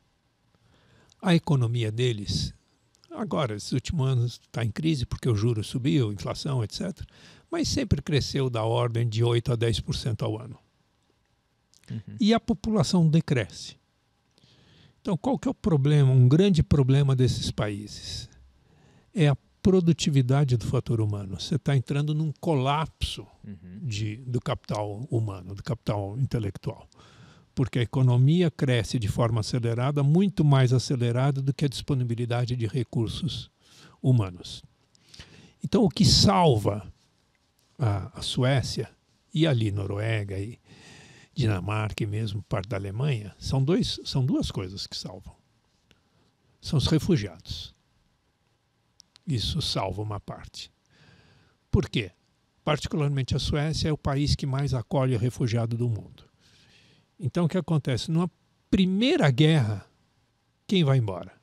A economia deles, agora, esses últimos anos está em crise porque o juro subiu, inflação, etc. Mas sempre cresceu da ordem de 8 a 10% ao ano. Uhum. E a população decresce. Então, qual que é o problema? Um grande problema desses países é a produtividade do fator humano. Você está entrando num colapso uhum. de, do capital humano, do capital intelectual. Porque a economia cresce de forma acelerada, muito mais acelerada do que a disponibilidade de recursos humanos. Então, o que salva a, a Suécia e ali Noruega e Dinamarca e mesmo parte da Alemanha, são, dois, são duas coisas que salvam. São os refugiados. Isso salva uma parte. Por quê? Particularmente a Suécia é o país que mais acolhe refugiado do mundo. Então o que acontece? Numa primeira guerra, quem vai embora?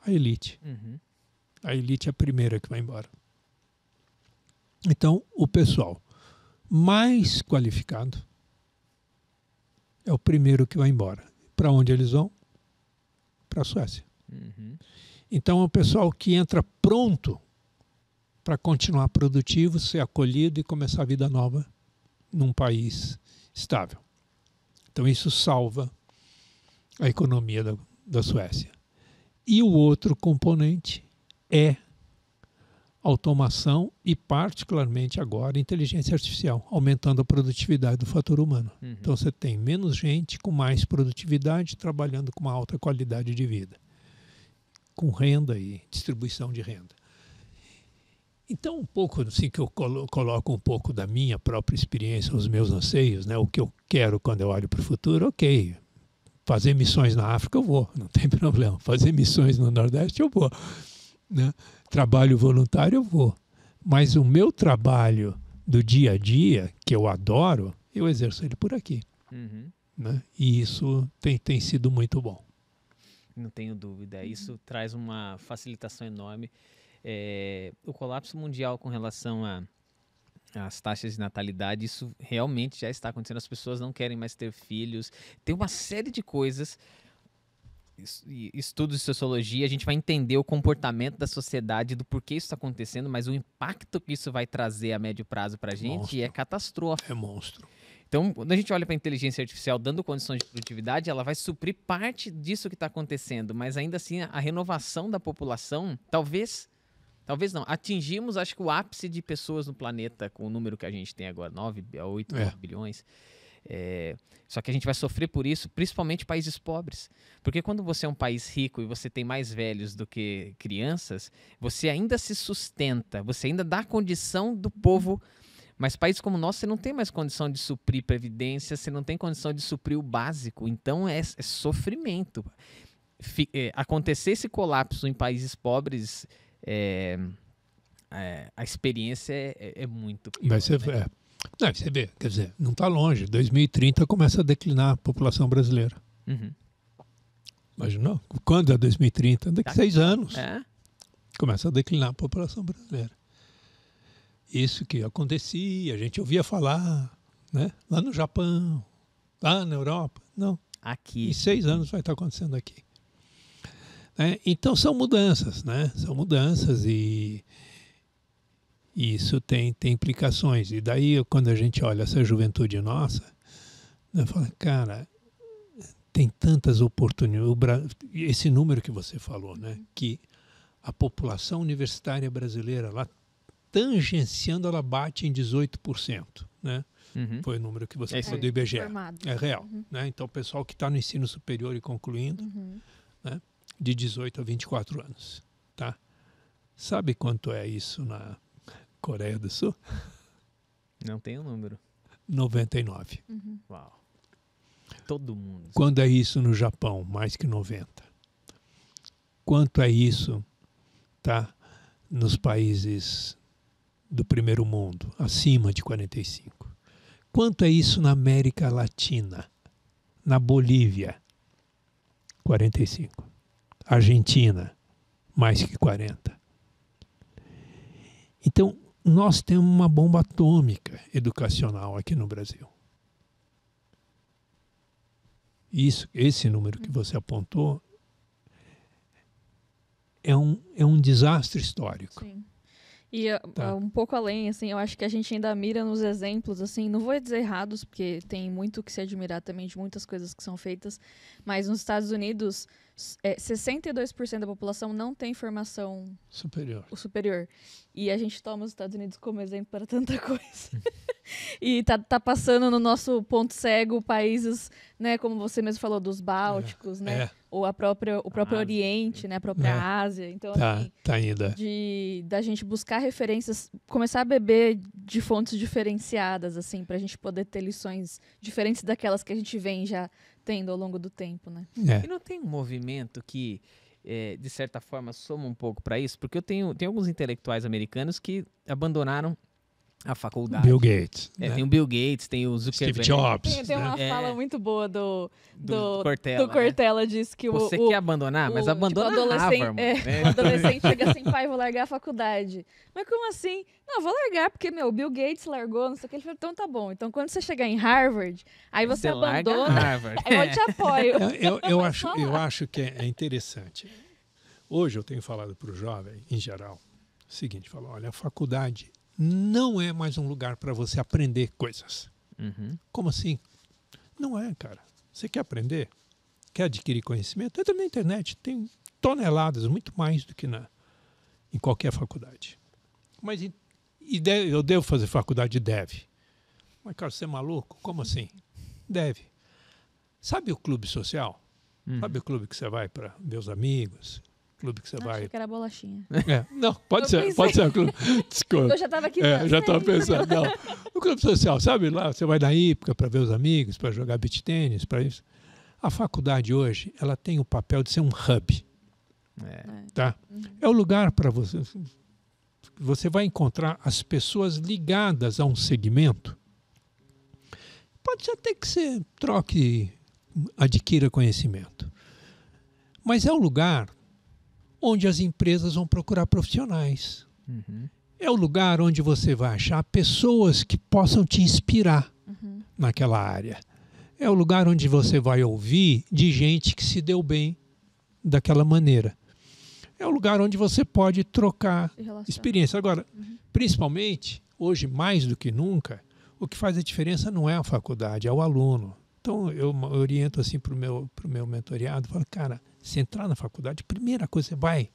A elite. Uhum. A elite é a primeira que vai embora. Então, o pessoal mais qualificado é o primeiro que vai embora. Para onde eles vão? Para a Suécia. Uhum. Então é o pessoal que entra pronto para continuar produtivo, ser acolhido e começar a vida nova num país estável. Então isso salva a economia da, da Suécia. E o outro componente é automação e, particularmente agora, inteligência artificial, aumentando a produtividade do fator humano. Uhum. Então você tem menos gente com mais produtividade trabalhando com uma alta qualidade de vida, com renda e distribuição de renda. Então, um pouco assim que eu coloco um pouco da minha própria experiência, os meus anseios, né? o que eu quero quando eu olho para o futuro, ok. Fazer missões na África eu vou, não tem [laughs] problema. Fazer missões no Nordeste eu vou. Né? Trabalho voluntário eu vou. Mas o meu trabalho do dia a dia, que eu adoro, eu exerço ele por aqui. Uhum. Né? E isso tem, tem sido muito bom. Não tenho dúvida. Isso traz uma facilitação enorme. É, o colapso mundial com relação a as taxas de natalidade, isso realmente já está acontecendo. As pessoas não querem mais ter filhos. Tem uma série de coisas estudos de sociologia, a gente vai entender o comportamento da sociedade, do porquê isso está acontecendo, mas o impacto que isso vai trazer a médio prazo para a gente monstro. é catastrófico. É monstro. Então, quando a gente olha para a inteligência artificial dando condições de produtividade, ela vai suprir parte disso que está acontecendo, mas ainda assim a renovação da população, talvez, talvez não, atingimos acho que o ápice de pessoas no planeta com o número que a gente tem agora, 9 a 8 é. bilhões. É, só que a gente vai sofrer por isso, principalmente países pobres. Porque quando você é um país rico e você tem mais velhos do que crianças, você ainda se sustenta, você ainda dá condição do povo. Mas países como o nosso, você não tem mais condição de suprir previdência, você não tem condição de suprir o básico. Então é, é sofrimento. F é, acontecer esse colapso em países pobres, é, é a experiência é, é, é muito pior. Vai ser, né? Não, você vê, quer dizer, não está longe. 2030 começa a declinar a população brasileira. Uhum. Imaginou? Quando é 2030? Daqui a tá. seis anos. É? Começa a declinar a população brasileira. Isso que acontecia, a gente ouvia falar, né? Lá no Japão, lá na Europa. Não. Aqui. Em seis anos vai estar acontecendo aqui. Né? Então são mudanças, né? São mudanças e e isso tem, tem implicações. E daí, quando a gente olha essa juventude nossa, né, fala, cara, tem tantas oportunidades. Esse número que você falou, né, que a população universitária brasileira, lá tangenciando, ela bate em 18%. Né? Uhum. Foi o número que você é falou do IBGE. Formado. É real. Uhum. Né? Então, o pessoal que está no ensino superior e concluindo, uhum. né? de 18 a 24 anos. Tá? Sabe quanto é isso na, Coreia do Sul? Não tem o um número. 99. Uhum. Uau. Todo mundo. Quando é isso no Japão? Mais que 90. Quanto é isso, tá? Nos países do primeiro mundo, acima de 45. Quanto é isso na América Latina? Na Bolívia, 45. Argentina, mais que 40. Então, nós temos uma bomba atômica educacional aqui no Brasil. Isso, esse número que você apontou é um, é um desastre histórico. Sim. E uh, tá. um pouco além, assim, eu acho que a gente ainda mira nos exemplos, assim, não vou dizer errados, porque tem muito que se admirar também de muitas coisas que são feitas, mas nos Estados Unidos, é, 62% da população não tem formação superior. O superior. E a gente toma os Estados Unidos como exemplo para tanta [laughs] coisa. e tá, tá passando no nosso ponto cego países, né, como você mesmo falou, dos Bálticos, é, né? É. Ou a própria, o próprio Oriente, né? A própria é. Ásia. Então, tá, assim, tá ainda. De, da gente buscar referências, começar a beber de fontes diferenciadas, assim, pra gente poder ter lições diferentes daquelas que a gente vem já tendo ao longo do tempo, né? É. E não tem um movimento que é, de certa forma, soma um pouco para isso, porque eu tenho, tenho alguns intelectuais americanos que abandonaram a faculdade. Bill Gates. É, né? Tem o Bill Gates, tem o Zuckerberg. Steve Jobs. Tem, tem uma né? fala é, muito boa do, do, do Cortella. Do Cortella né? diz que Você o, quer abandonar, mas tipo, abandona tipo, adolescente, Harvard. É, O adolescente chega assim, pai, vou largar a faculdade. Mas como assim? Não, vou largar, porque, meu, o Bill Gates largou, não sei o que. Ele falou, então tá bom. Então quando você chegar em Harvard, aí você, você abandona. Harvard. Aí [laughs] eu te apoio. Eu, eu, eu acho, eu acho que é interessante. Hoje eu tenho falado para o jovem, em geral, o seguinte, falo, olha, a faculdade não é mais um lugar para você aprender coisas. Uhum. Como assim? Não é, cara. Você quer aprender? Quer adquirir conhecimento? Entra na internet. Tem toneladas, muito mais do que na, em qualquer faculdade. Mas e deve, eu devo fazer faculdade? Deve. Mas, cara, você é maluco? Como assim? Deve. Sabe o clube social? Uhum. Sabe o clube que você vai para ver os amigos, clube que você não, vai. Achei que era bolachinha. É, não, pode eu ser, pensei. pode ser o clube. [laughs] Desculpa. Eu já estava aqui. É, já estava pensando. Não. O clube social, sabe lá, você vai na hípica para ver os amigos, para jogar beach tênis, para isso. A faculdade hoje, ela tem o papel de ser um hub. É. Tá? Uhum. É o lugar para você. Você vai encontrar as pessoas ligadas a um segmento. Pode ser até que você troque, adquira conhecimento. Mas é o lugar onde as empresas vão procurar profissionais. Uhum. É o lugar onde você vai achar pessoas que possam te inspirar uhum. naquela área. É o lugar onde você vai ouvir de gente que se deu bem daquela maneira. É o lugar onde você pode trocar experiência. Agora, uhum. principalmente, hoje mais do que nunca, o que faz a diferença não é a faculdade, é o aluno. Então, eu oriento assim para o meu, pro meu mentoriado, falo, cara, se entrar na faculdade, primeira coisa você vai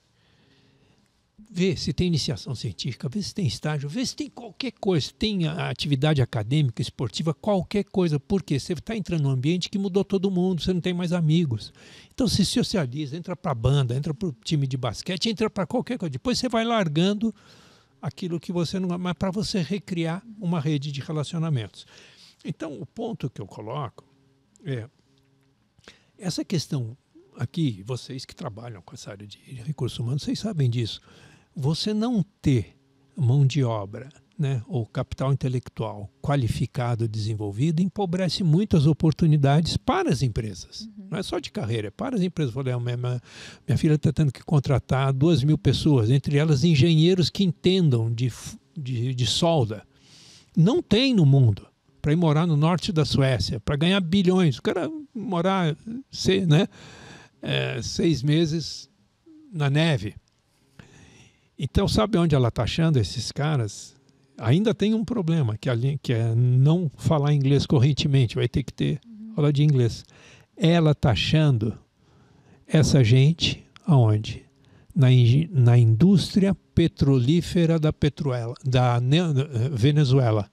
ver se tem iniciação científica, ver se tem estágio, ver se tem qualquer coisa, se tem atividade acadêmica, esportiva, qualquer coisa, porque você está entrando num ambiente que mudou todo mundo, você não tem mais amigos. Então se socializa, entra para a banda, entra para o time de basquete, entra para qualquer coisa. Depois você vai largando aquilo que você não. Mas para você recriar uma rede de relacionamentos. Então o ponto que eu coloco é essa questão aqui, vocês que trabalham com essa área de recursos humanos, vocês sabem disso. Você não ter mão de obra né, ou capital intelectual qualificado, desenvolvido, empobrece muitas oportunidades para as empresas. Uhum. Não é só de carreira, é para as empresas. Falei, minha, minha filha está tendo que contratar duas mil pessoas, entre elas engenheiros que entendam de, de, de solda. Não tem no mundo para ir morar no norte da Suécia, para ganhar bilhões. O cara morar, ser, né? É, seis meses na neve. Então, sabe onde ela está achando esses caras? Ainda tem um problema, que, que é não falar inglês correntemente, vai ter que ter uhum. aula de inglês. Ela está achando essa gente aonde? Na, na indústria petrolífera da, Petruela, da Venezuela.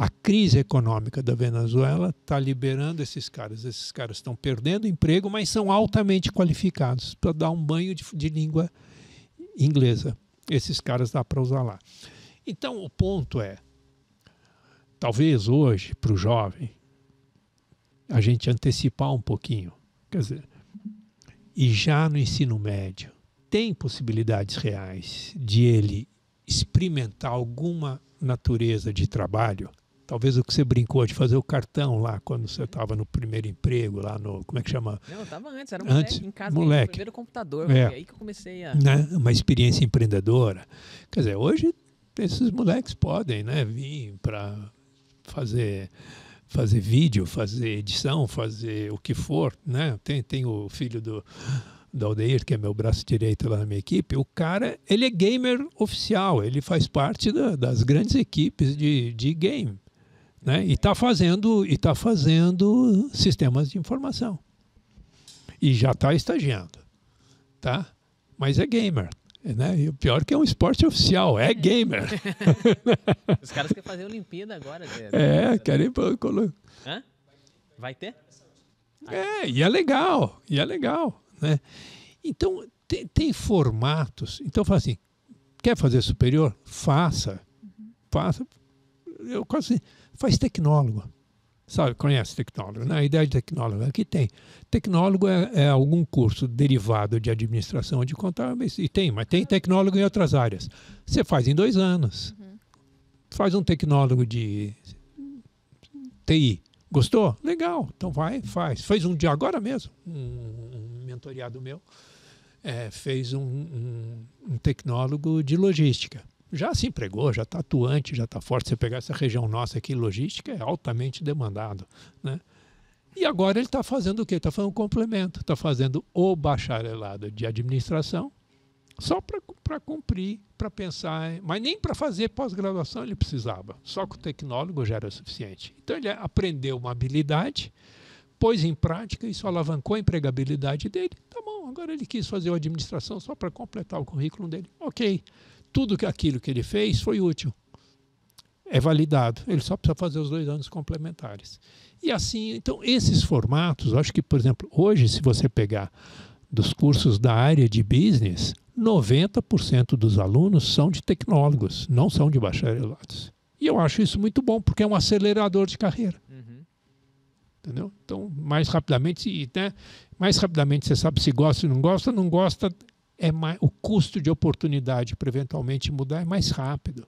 A crise econômica da Venezuela está liberando esses caras. Esses caras estão perdendo emprego, mas são altamente qualificados para dar um banho de, de língua inglesa. Esses caras dá para usar lá. Então, o ponto é: talvez hoje, para o jovem, a gente antecipar um pouquinho. Quer dizer, e já no ensino médio, tem possibilidades reais de ele experimentar alguma natureza de trabalho Talvez o que você brincou de fazer o cartão lá quando você estava no primeiro emprego, lá no. Como é que chama? Não, eu estava antes, era moleque, antes, em casa, moleque. primeiro computador. É. aí que eu comecei a. Né? Uma experiência empreendedora. Quer dizer, hoje esses moleques podem né, vir para fazer fazer vídeo, fazer edição, fazer o que for, né? Tem, tem o filho do, do Aldeir, que é meu braço direito lá na minha equipe, o cara, ele é gamer oficial, ele faz parte da, das grandes equipes de, de game né? E está fazendo e tá fazendo sistemas de informação e já está estagiando, tá? Mas é gamer, né? E o pior é que é um esporte oficial, é gamer. [laughs] Os caras querem fazer Olimpíada agora. É, querem Hã? Vai ter? É, e é legal, e é legal, né? Então tem, tem formatos. Então fala assim, quer fazer superior? Faça, faça. Eu quase faz tecnólogo. Sabe, conhece tecnólogo, né? A ideia de tecnólogo aqui tem. Tecnólogo é, é, algum curso derivado de administração de contábeis, e tem, mas tem tecnólogo em outras áreas. Você faz em dois anos. Uhum. Faz um tecnólogo de TI. Gostou? Legal. Então vai, faz. Fez um dia agora mesmo, um, um mentoriado meu, é, fez um, um, um tecnólogo de logística já se empregou, já está atuante, já está forte. Você pegar essa região nossa aqui, logística, é altamente demandado. Né? E agora ele está fazendo o quê? Está fazendo um complemento, está fazendo o bacharelado de administração, só para cumprir, para pensar, mas nem para fazer pós-graduação ele precisava, só que o tecnólogo já era suficiente. Então ele aprendeu uma habilidade, pôs em prática, isso alavancou a empregabilidade dele. Tá bom, agora ele quis fazer a administração só para completar o currículo dele. Ok tudo aquilo que ele fez foi útil. É validado. Ele só precisa fazer os dois anos complementares. E assim, então, esses formatos, acho que, por exemplo, hoje, se você pegar dos cursos da área de business, 90% dos alunos são de tecnólogos, não são de bacharelados. E eu acho isso muito bom, porque é um acelerador de carreira. Uhum. Entendeu? Então, mais rapidamente, né, mais rapidamente você sabe se gosta ou não gosta, não gosta, é mais, o custo de oportunidade para eventualmente mudar é mais rápido.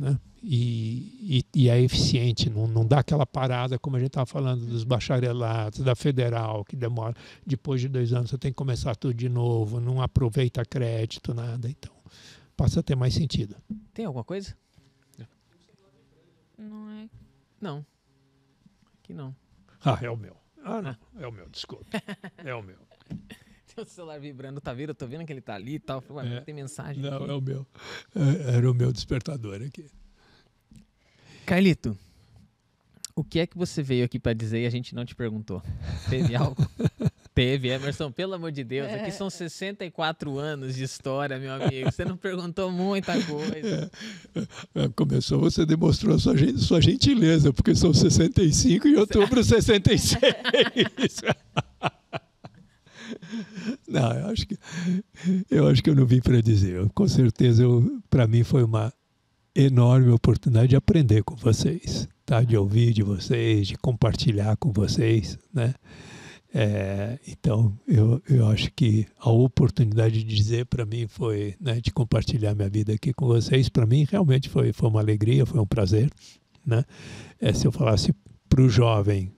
Né? E, e, e, é eficiente, não, não dá aquela parada como a gente estava falando dos bacharelados, da federal, que demora, depois de dois anos você tem que começar tudo de novo, não aproveita crédito, nada. Então, passa a ter mais sentido. Tem alguma coisa? Não é. Não. Aqui não. Ah, é o meu. Ah, não. É o meu, desculpa. [laughs] É o meu. [laughs] o celular vibrando, tá vendo? Eu tô vendo que ele tá ali e tal. Falei, é, tem mensagem. Não, aqui. é o meu. É, era o meu despertador aqui. Carlito, o que é que você veio aqui para dizer e a gente não te perguntou? Teve [laughs] algo? Teve, Emerson, pelo amor de Deus. Aqui são 64 anos de história, meu amigo. Você não perguntou muita coisa. É, é começou, você demonstrou sua, sua gentileza, porque são 65 e outubro [laughs] 66. [laughs] Não, eu acho que eu acho que eu não vim para dizer. Eu, com certeza, para mim foi uma enorme oportunidade de aprender com vocês, tá? De ouvir de vocês, de compartilhar com vocês, né? É, então, eu, eu acho que a oportunidade de dizer para mim foi, né, de compartilhar minha vida aqui com vocês, para mim realmente foi, foi uma alegria, foi um prazer, né? É, se eu falasse para o jovem,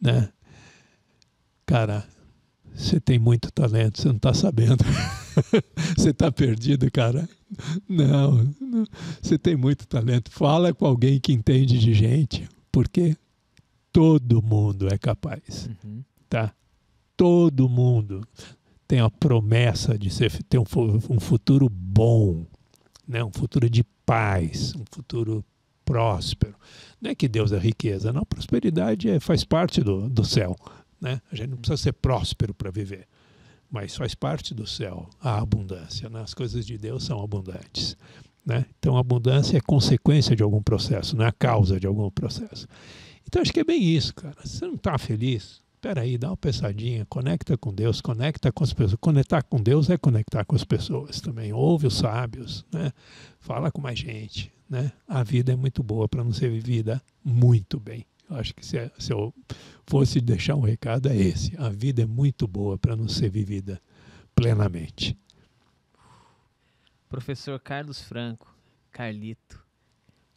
né? Cara, você tem muito talento, você não está sabendo. [laughs] você está perdido, cara. Não, não, você tem muito talento. Fala com alguém que entende de gente, porque todo mundo é capaz, uhum. tá? Todo mundo tem a promessa de ser, ter um, um futuro bom, né? um futuro de paz, um futuro próspero. Não é que Deus é riqueza, não. Prosperidade é, faz parte do, do céu. Né? A gente não precisa ser próspero para viver, mas faz parte do céu a abundância. Né? As coisas de Deus são abundantes. Né? Então, a abundância é consequência de algum processo, não é a causa de algum processo. Então, acho que é bem isso, cara. Se você não está feliz, espera aí, dá uma pensadinha, conecta com Deus, conecta com as pessoas. Conectar com Deus é conectar com as pessoas também. Ouve os sábios, né? fala com mais gente. né? A vida é muito boa para não ser vivida muito bem. Acho que se, é, se eu fosse deixar um recado é esse: a vida é muito boa para não ser vivida plenamente. Professor Carlos Franco, Carlito,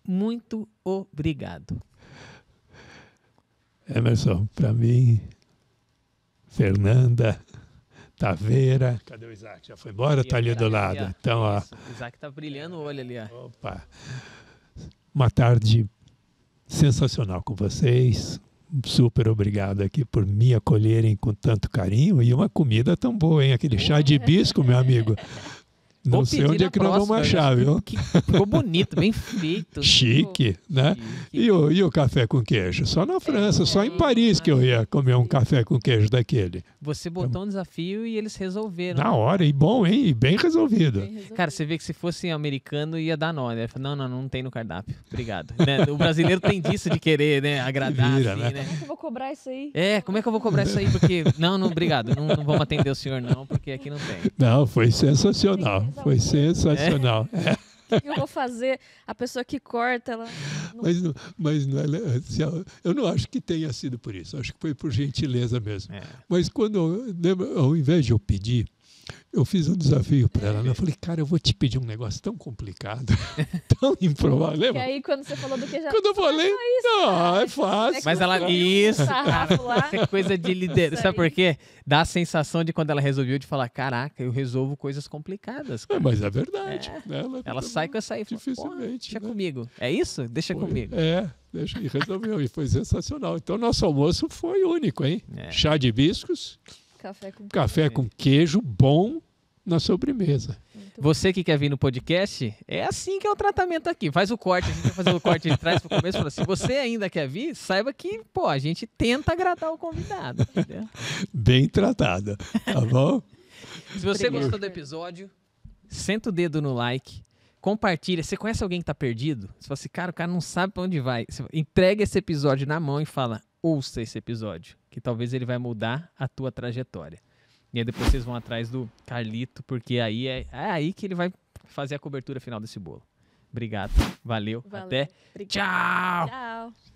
muito obrigado. Emerson, para mim, Fernanda, Taveira. Cadê o Isaac? Já foi embora? Está ali do lado. Então, ó. O Isaac está brilhando o olho ali, ó. Opa. Uma tarde sensacional com vocês. Super obrigado aqui por me acolherem com tanto carinho e uma comida tão boa, hein? Aquele chá de hibisco, meu amigo. [laughs] Não Vou sei onde é que nós vamos achar, viu? ficou bonito, bem feito. Chique, né? Chique. E, o, e o café com queijo? Só na França, é, só em Paris que eu ia comer um café com queijo daquele. Você botou um desafio e eles resolveram. Na hora, e bom, hein? E bem resolvido. Bem resolvido. Cara, você vê que se fosse americano ia dar nó, né? Não, não, não tem no cardápio. Obrigado. né? O brasileiro tem disso de querer, né? Agradar, Vira, assim, né? né? Como é que eu vou cobrar isso aí? É, como é que eu vou cobrar isso aí? Porque, não, não, obrigado. Não, não vamos atender o senhor, não, porque aqui não tem. Não, foi sensacional. Foi sensacional. É. O que eu vou fazer? A pessoa que corta, ela. Não... Mas, mas não é, eu não acho que tenha sido por isso. Acho que foi por gentileza mesmo. É. Mas quando, ao invés de eu pedir, eu fiz um desafio para ela. Né? Eu falei, cara, eu vou te pedir um negócio tão complicado, [laughs] tão improvável. Lembra? E aí, quando você falou do que já. Quando eu falei, ah, isso, não, é fácil. Mas ela. [laughs] Isso, é coisa de liderança. Sabe por quê? Dá a sensação de quando ela resolveu de falar: caraca, eu resolvo coisas complicadas. É, mas é verdade. É. Ela, ela sai com essa aí. Dificilmente. Deixa né? comigo. É isso? Deixa foi. comigo. É. Deixa, e resolveu. e foi sensacional. Então, nosso almoço foi único, hein? É. Chá de hibiscos. Café com, Café com queijo bom na sobremesa. Você que quer vir no podcast, é assim que é o tratamento aqui. Faz o corte, a gente vai fazer o corte de trás para o começo. Se você ainda quer vir, saiba que, pô, a gente tenta agradar o convidado. Entendeu? Bem tratado, tá bom? Se você Obrigado. gostou do episódio, senta o dedo no like, compartilha. Você conhece alguém que está perdido? Você fala assim, cara, o cara não sabe para onde vai. Você entrega esse episódio na mão e fala, ouça esse episódio, que talvez ele vai mudar a tua trajetória. E aí depois vocês vão atrás do Carlito, porque aí é, é aí que ele vai fazer a cobertura final desse bolo. Obrigado. Valeu. Valeu. Até. Obrigado. Tchau. Tchau.